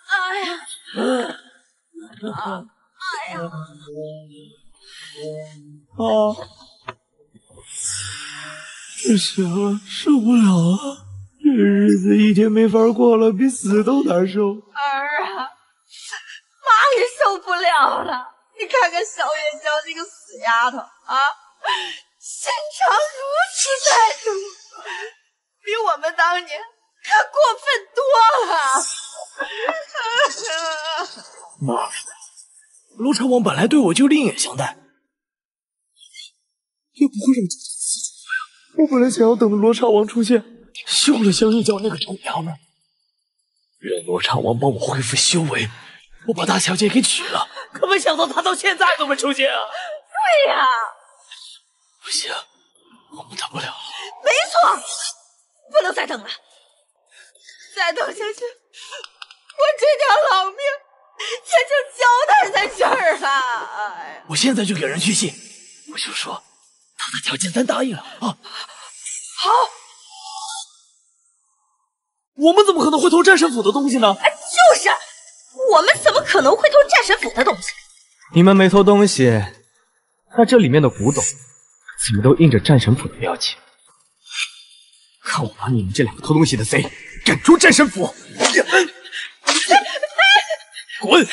哎呀！哎呀！啊！不行了，受不了了，这日子一天没法过了，比死都难受。儿啊，妈也受不了了。你看看小月娇这个死丫头啊，心肠如此歹毒，比我们当年可过分多了。<laughs> 妈，罗成王本来对我就另眼相待，也不会让我本来想要等着罗刹王出现，休了香玉教那个臭娘们，让罗刹王帮我恢复修为，我把大小姐给娶了。可没想到他到现在都没出现啊！对呀，不行，我们等不了了。没错，不能再等了，再等下去。我这条老命也就交代在这儿了。我现在就给人去信，我就说他的条件咱答应了啊。好，我们怎么可能会偷战神府的东西呢？哎，就是，我们怎么可能会偷战神府的东西？你们没偷东西，那这里面的古董怎么都印着战神府的标记？看我把你们这两个偷东西的贼赶出战神府！滚！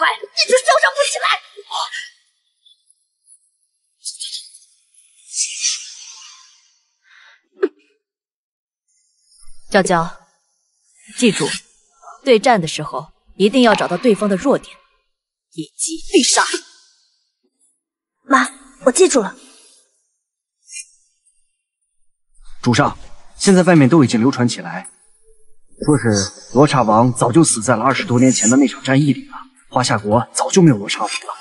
快，一直嚣张不起来！娇娇，记住，对战的时候一定要找到对方的弱点，一击必杀。妈，我记住了。主上，现在外面都已经流传起来，说是罗刹王早就死在了二十多年前的那场战役里了，华夏国早就没有罗刹王了。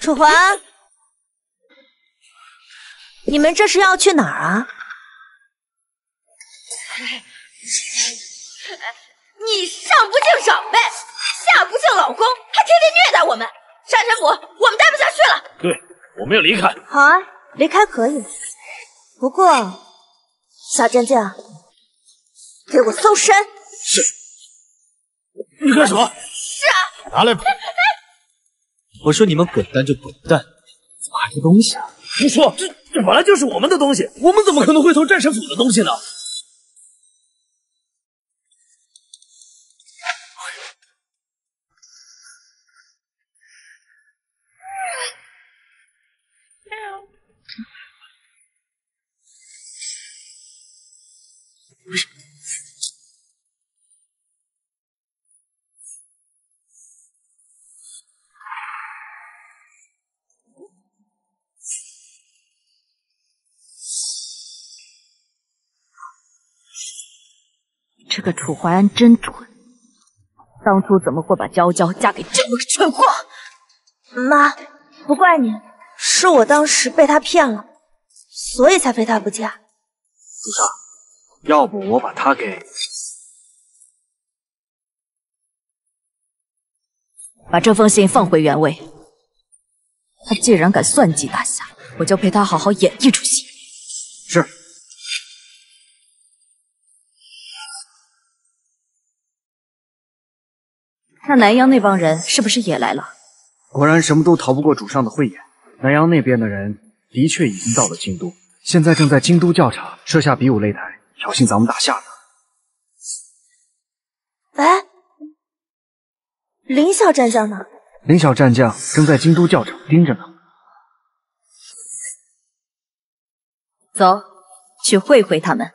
楚环，你们这是要去哪儿啊？你上不敬长辈，下不敬老公，还天天虐待我们，山神府我们待不下去了。对，我们要离开。好啊，离开可以，不过小静静，给我搜身。是。你干什么？是啊。拿来吧。我说你们滚蛋就滚蛋，怎么还偷东西啊？胡说，这这本来就是我们的东西，我们怎么可能会偷战神府的东西呢？个楚怀安真蠢，当初怎么会把娇娇嫁给这么个蠢货？妈，不怪你，是我当时被他骗了，所以才非他不嫁。主上，要不我把他给把这封信放回原位。他既然敢算计大夏，我就陪他好好演一出戏。是。那南阳那帮人是不是也来了？果然，什么都逃不过主上的慧眼。南阳那边的人的确已经到了京都，现在正在京都教场设下比武擂台，挑衅咱们大夏呢。哎，林小战将呢？林小战将正在京都教场盯着呢。走，去会会他们。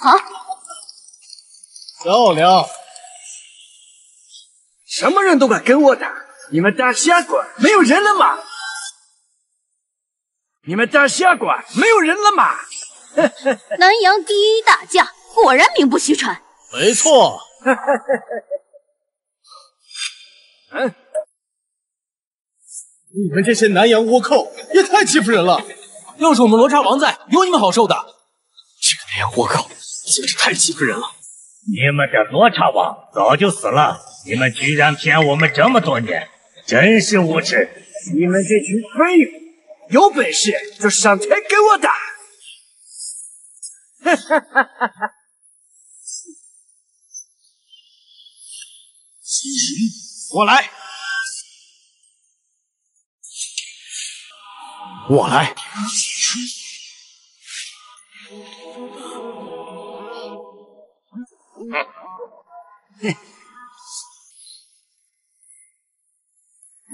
好，漂亮！什么人都敢跟我打，你们大侠馆没有人了吗？你们大侠馆没有人了吗？<laughs> 南阳第一大将，果然名不虚传。没错。<laughs> 嗯，你们这些南洋倭寇也太欺负人了！要是我们罗刹王在，有你们好受的。这个南洋倭寇简直太欺负人了！你们的罗刹王早就死了，你们居然骗我们这么多年，真是无耻！你们这群废物，有本事就上台跟我打！哈哈哈哈哈！我来，我来。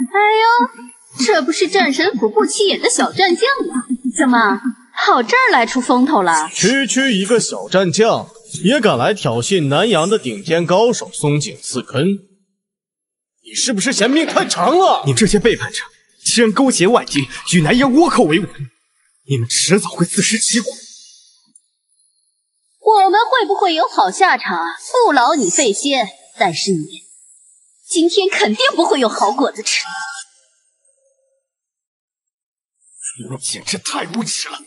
哎呦，这不是战神府不起眼的小战将吗？怎么跑这儿来出风头了？区区一个小战将，也敢来挑衅南阳的顶尖高手松井四根？你是不是嫌命太长了？你这些背叛者，既然勾结外敌，与南阳倭寇为伍，你们迟早会自食其果。我们会不会有好下场，不劳你费心。但是你今天肯定不会有好果子吃。你们简直太无耻了！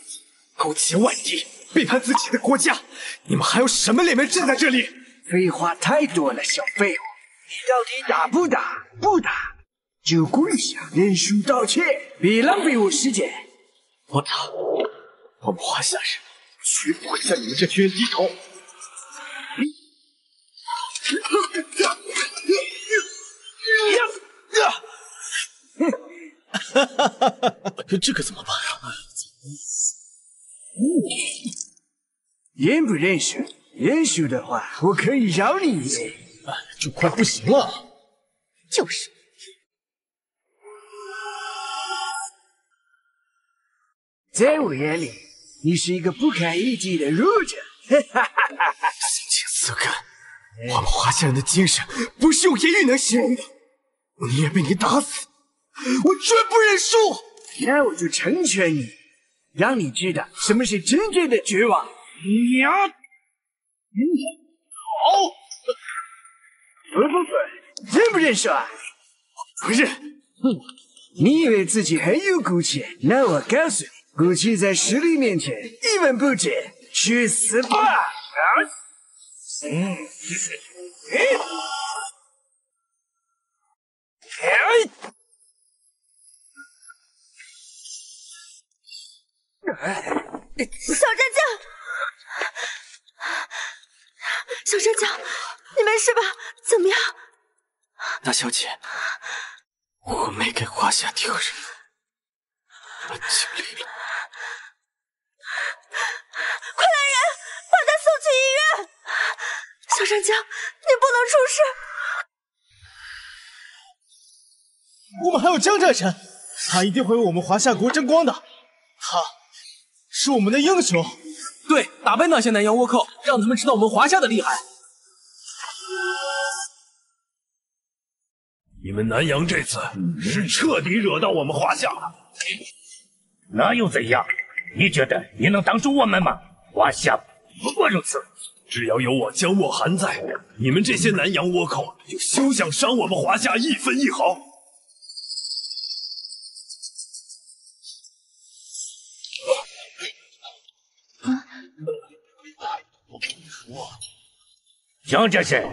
勾结外敌，背叛自己的国家，你们还有什么脸面站在这里？废话太多了，小废物！你到底打不打？不打就跪下认输道歉，别浪费我时间。我操，我们华夏人绝不会向你们这群人低头。哈哈哈哈哈！这可怎么办啊？认不认输？认输的话，我可以饶你一命。就快不行了。就是。在我眼里，你是一个不堪一击的弱者。哈哈哈哈哈！心情四根，我们华夏人的精神不是用言语能形容的。我宁愿被你打死，我绝不认输。那我就成全你，让你知道什么是真正的绝望。娘，好。不不不，认不认输啊？不认。哼，你以为自己很有骨气？那我告诉你，骨气在实力面前一文不值。去死吧！嗯，小战将，小战将，你没事吧？怎么样？大小姐，我没给华夏丢人，我尽力了。小战江，你不能出事。我们还有江战神，他一定会为我们华夏国争光的。他是我们的英雄。对，打败那些南洋倭寇，让他们知道我们华夏的厉害。你们南洋这次是彻底惹到我们华夏了。那又怎样？你觉得你能挡住我们吗？华夏不过如此。只要有我江莫寒在，你们这些南洋倭寇就休想伤我们华夏一分一毫。我跟你说，江战神，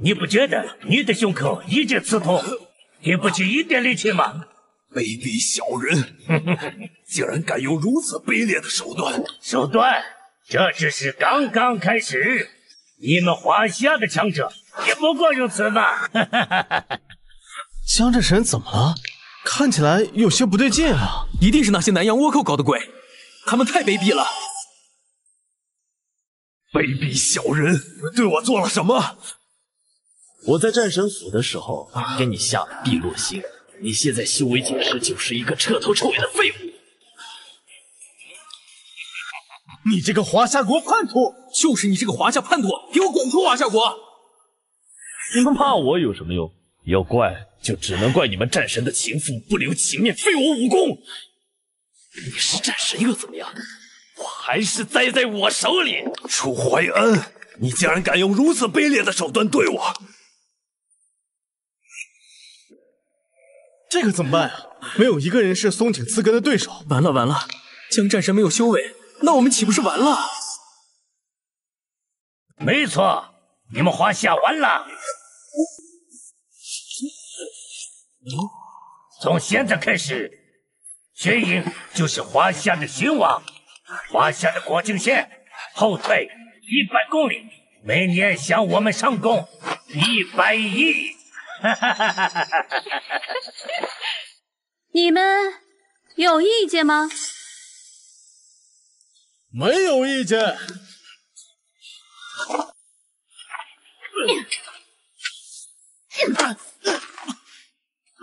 你不觉得你的胸口一阵刺痛，提不起一点力气吗？卑鄙小人，竟然敢用如此卑劣的手段！手段？这只是刚刚开始，你们华夏的强者也不过如此嘛！江战神怎么了？看起来有些不对劲啊！一定是那些南洋倭寇搞的鬼，他们太卑鄙了！卑鄙小人，对我做了什么？我在战神府的时候给你下了碧落星，你现在修为仅是就是一个彻头彻尾的废物！你这个华夏国叛徒，就是你这个华夏叛徒，给我滚出华夏国！你们怕我有什么用？要怪就只能怪你们战神的情妇不留情面，废我武功。你是战神又怎么样？我还是栽在我手里。楚怀恩，你竟然敢用如此卑劣的手段对我！这可怎么办啊？没有一个人是松井刺根的对手。完了完了，江战神没有修为。那我们岂不是完了？没错，你们华夏完了。从现在开始，雪影就是华夏的新王，华夏的国境线后退一百公里，每年向我们上贡一百亿。<laughs> 你们有意见吗？没有意见。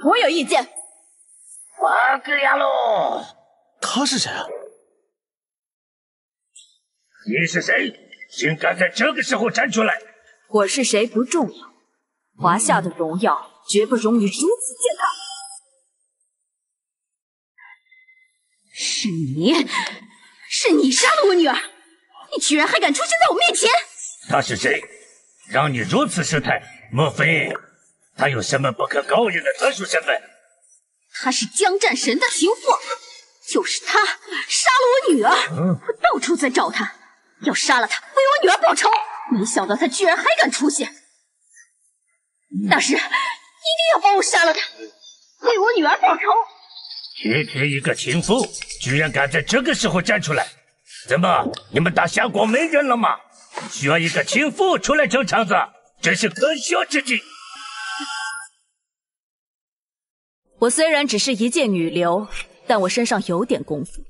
我有意见。瓦格亚喽！他是谁啊？你是谁？竟敢在这个时候站出来？我是谁不重要，华夏的荣耀绝不容你如此践踏。是你。是你杀了我女儿，你居然还敢出现在我面前！他是谁，让你如此失态？莫非他有什么不可告人的特殊身份？他是江战神的情妇，就是他杀了我女儿，我到处在找他，要杀了他，为我女儿报仇。没想到他居然还敢出现，大师，一定要帮我杀了他，为我女儿报仇。区区一个情妇，居然敢在这个时候站出来！怎么，你们大夏国没人了吗？需要一个情妇出来撑场子，真是可笑之极！我虽然只是一介女流，但我身上有点功夫。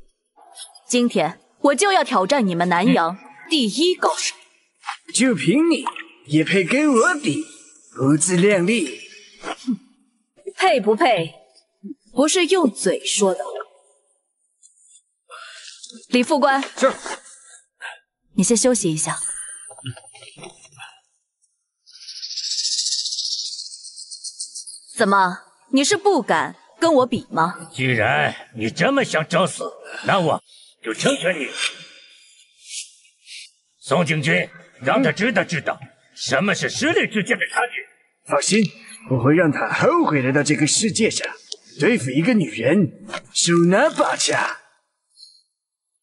今天我就要挑战你们南阳第一高手。就凭你，也配跟我比？不自量力！哼，<laughs> 配不配？不是用嘴说的，李副官是，你先休息一下。怎么，你是不敢跟我比吗？既然你这么想找死，那我就成全你。宋将军，让他知道知道什么是实力之间的差距。放心，我会让他后悔来到这个世界上。对付一个女人，手拿把掐，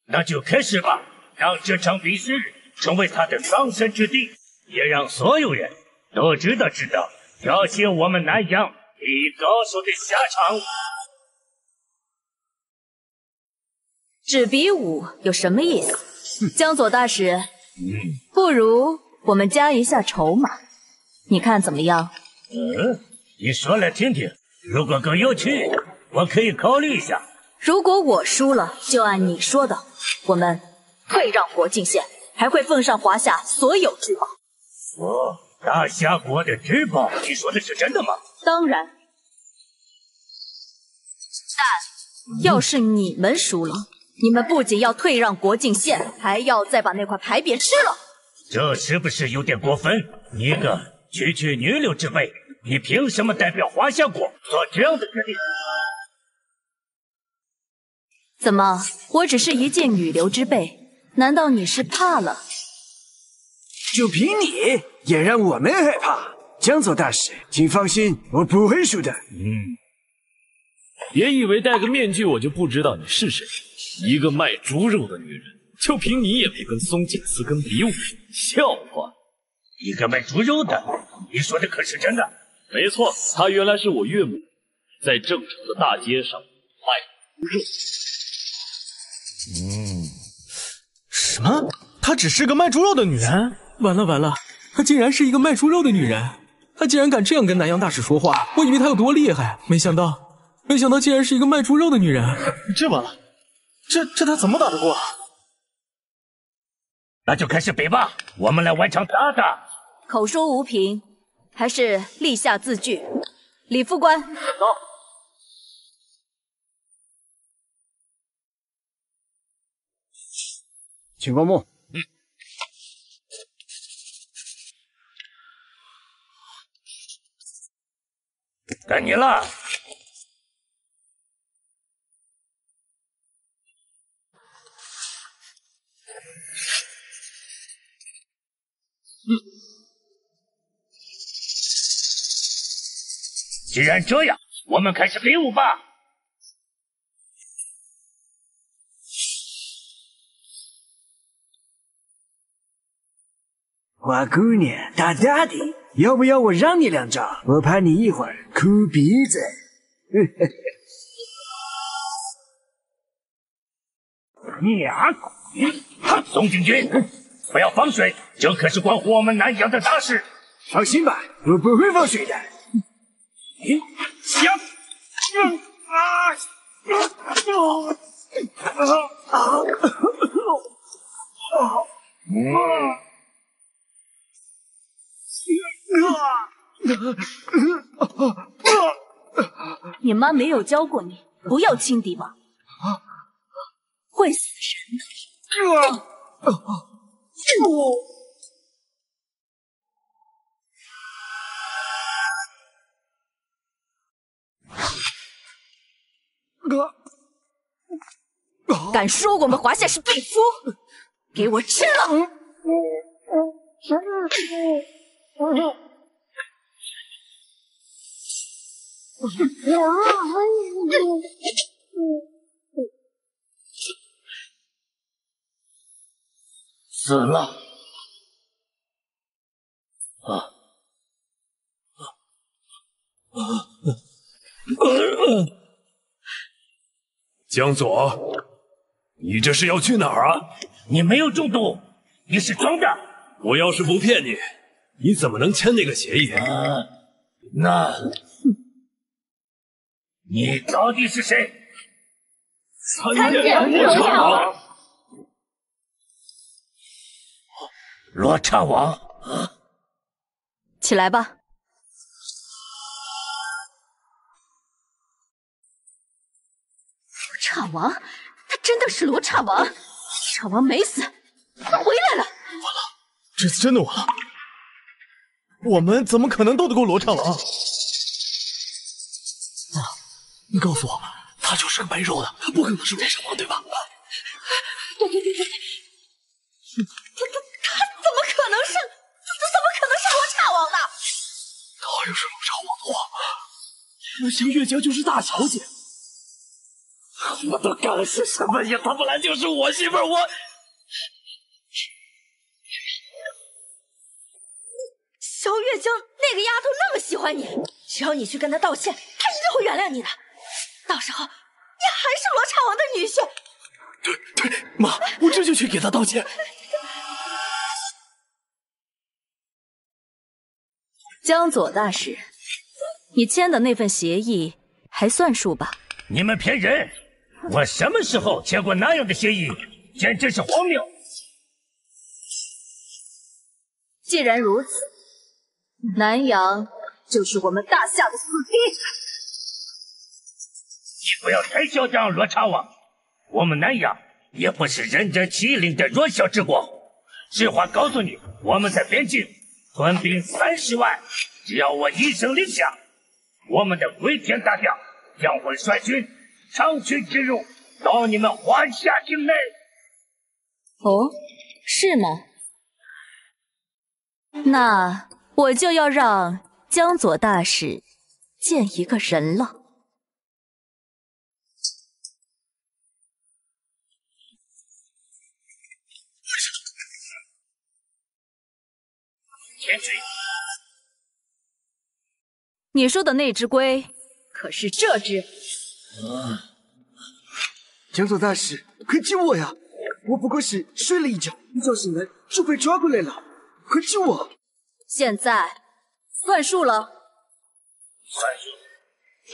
那就开始吧。让这场比试成为他的葬身之地，也让所有人都知道知道挑衅我们南阳第一高手的下场。只比武有什么意思？<laughs> 江左大使，嗯，不如我们加一下筹码，你看怎么样？嗯，你说来听听。如果更有趣，我可以考虑一下。如果我输了，就按你说的，我们退让国境线，还会奉上华夏所有至宝。哦，大夏国的至宝，你说的是真的吗？当然。但要是你们输了，你们不仅要退让国境线，还要再把那块牌匾吃了。这是不是有点过分？你个区区女流之辈！你凭什么代表华夏国做这样的决定？怎么，我只是一介女流之辈，难道你是怕了？就凭你也让我们害怕？江左大使，请放心，我不会输的。嗯，别以为戴个面具我就不知道你是谁。一个卖猪肉的女人，就凭你也配跟松井四根比武？笑话！一个卖猪肉的，你说的可是真的？没错，她原来是我岳母，在郑城的大街上卖猪肉。嗯，什么？她只是个卖猪肉的女人？完了完了，她竟然是一个卖猪肉的女人！她竟然敢这样跟南阳大使说话，我以为她有多厉害，没想到，没想到竟然是一个卖猪肉的女人。这完了，这这她怎么打得过？那就开始比吧，我们来玩场大的。口说无凭，还是立下字据。李副官，走。请过目。该你了。嗯，既然这样，我们开始比武吧。花姑娘，大大的，要不要我让你两招？我怕你一会儿哭鼻子。<laughs> 娘，宋将军，不要放水，这可是关乎我们南阳的大事。放心吧，我不会放水的。你想？啊！啊！啊！啊！你妈没有教过你不要轻敌吗？会死人的。敢说我们华夏是病夫？给我吃了！死了！啊。啊。啊！江左，你这是要去哪儿啊？你没有中毒，你是装的。我要是不骗你，你怎么能签那个协议？啊、那，你到底是谁？参见罗刹王。罗刹王，起来吧。罗刹王，他真的是罗刹王！罗刹王没死，他回来了。完了，这次真的完了。我们怎么可能斗得过罗刹王？啊，你告诉我，他就是个卖肉的，他不可能是罗刹王，对吧？对对对对对，他他他怎么可能是？他怎么可能是罗刹王呢？他要是罗刹王的话，那星月家就是大小姐。我都干了些什么呀？她本来就是我媳妇儿，我。萧月江那个丫头那么喜欢你，只要你去跟她道歉，她一定会原谅你的。到时候你还是罗刹王的女婿。对对，妈，我这就去给她道歉。江左大使，你签的那份协议还算数吧？你们骗人！<laughs> 我什么时候签过那样的协议？简直是荒谬！既然如此，南阳就是我们大夏的死地。你不要太嚣张，罗刹王！我们南阳也不是忍者欺凌的弱小之国。实话告诉你，我们在边境屯兵三十万，只要我一声令下，我们的归天大将将会率军长驱直入到你们华夏境内。哦，是吗？那我就要让江左大使见一个人了。天水，你说的那只龟，可是这只？江左大使，快救我呀！我不过是睡了一觉，一觉醒来就被抓过来了，快救我！现在算数了。算数，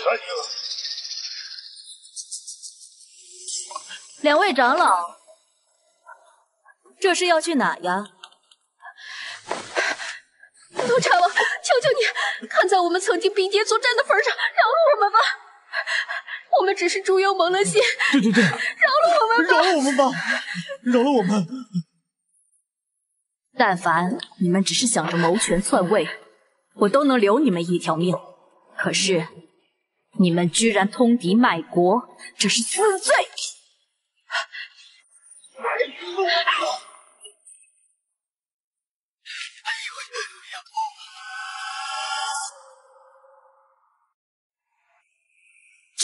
算数。两位长老，这是要去哪呀？督察王，求求你，看在我们曾经并肩作战的份上，饶了我们吧！我们只是猪油蒙了心。对 <laughs> 对对，<laughs> 饶了我们吧！饶了我们吧！饶了我们！但凡你们只是想着谋权篡位，我都能留你们一条命。可是你们居然通敌卖国，这是死罪！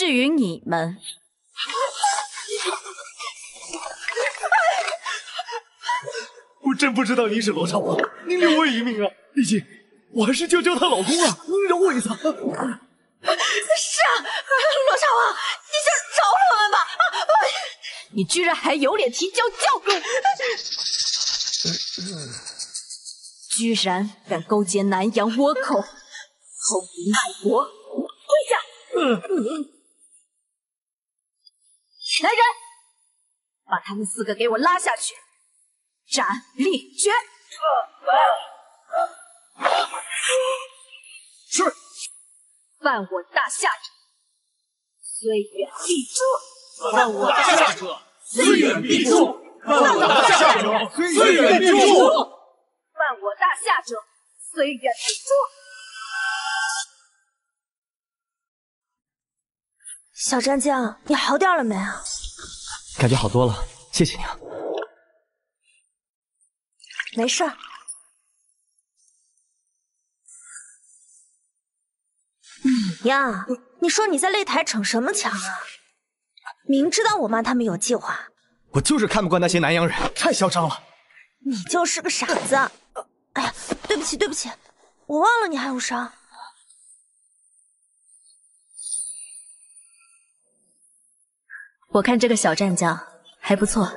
至于你们，我真不知道您是罗刹王，您留我一命啊！毕竟我还是娇娇她老公啊！您饶我一次。是啊，罗刹王，你就饶了我们吧！啊你居然还有脸提娇娇，居然敢勾结南阳倭寇，偷敌卖国，跪下！来人，把他们四个给我拉下去，斩立决！是。犯我大夏者，虽远必诛！犯我大夏者，虽远必诛！犯我大夏者，虽远必诛！犯我大夏者，虽远必诛！小战将，你好点了没啊？感觉好多了，谢谢你啊。没事。你呀，你说你在擂台逞什么强啊？明知道我妈他们有计划，我就是看不惯那些南洋人，太嚣张了。你就是个傻子。哎呀，对不起对不起，我忘了你还有伤。我看这个小战将还不错，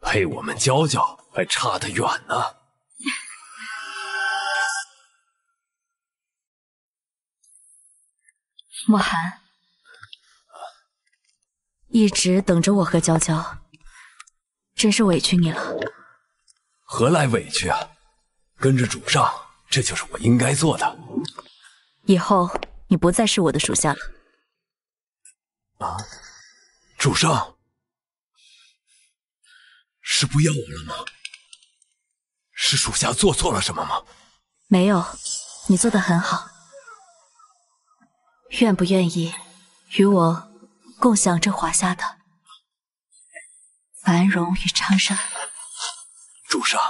配我们娇娇还差得远呢。<laughs> 莫寒，一直等着我和娇娇，真是委屈你了。何来委屈啊？跟着主上，这就是我应该做的。以后你不再是我的属下了。啊，主上，是不要我了吗？是属下做错了什么吗？没有，你做的很好。愿不愿意与我共享这华夏的繁荣与昌盛？主上，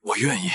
我愿意。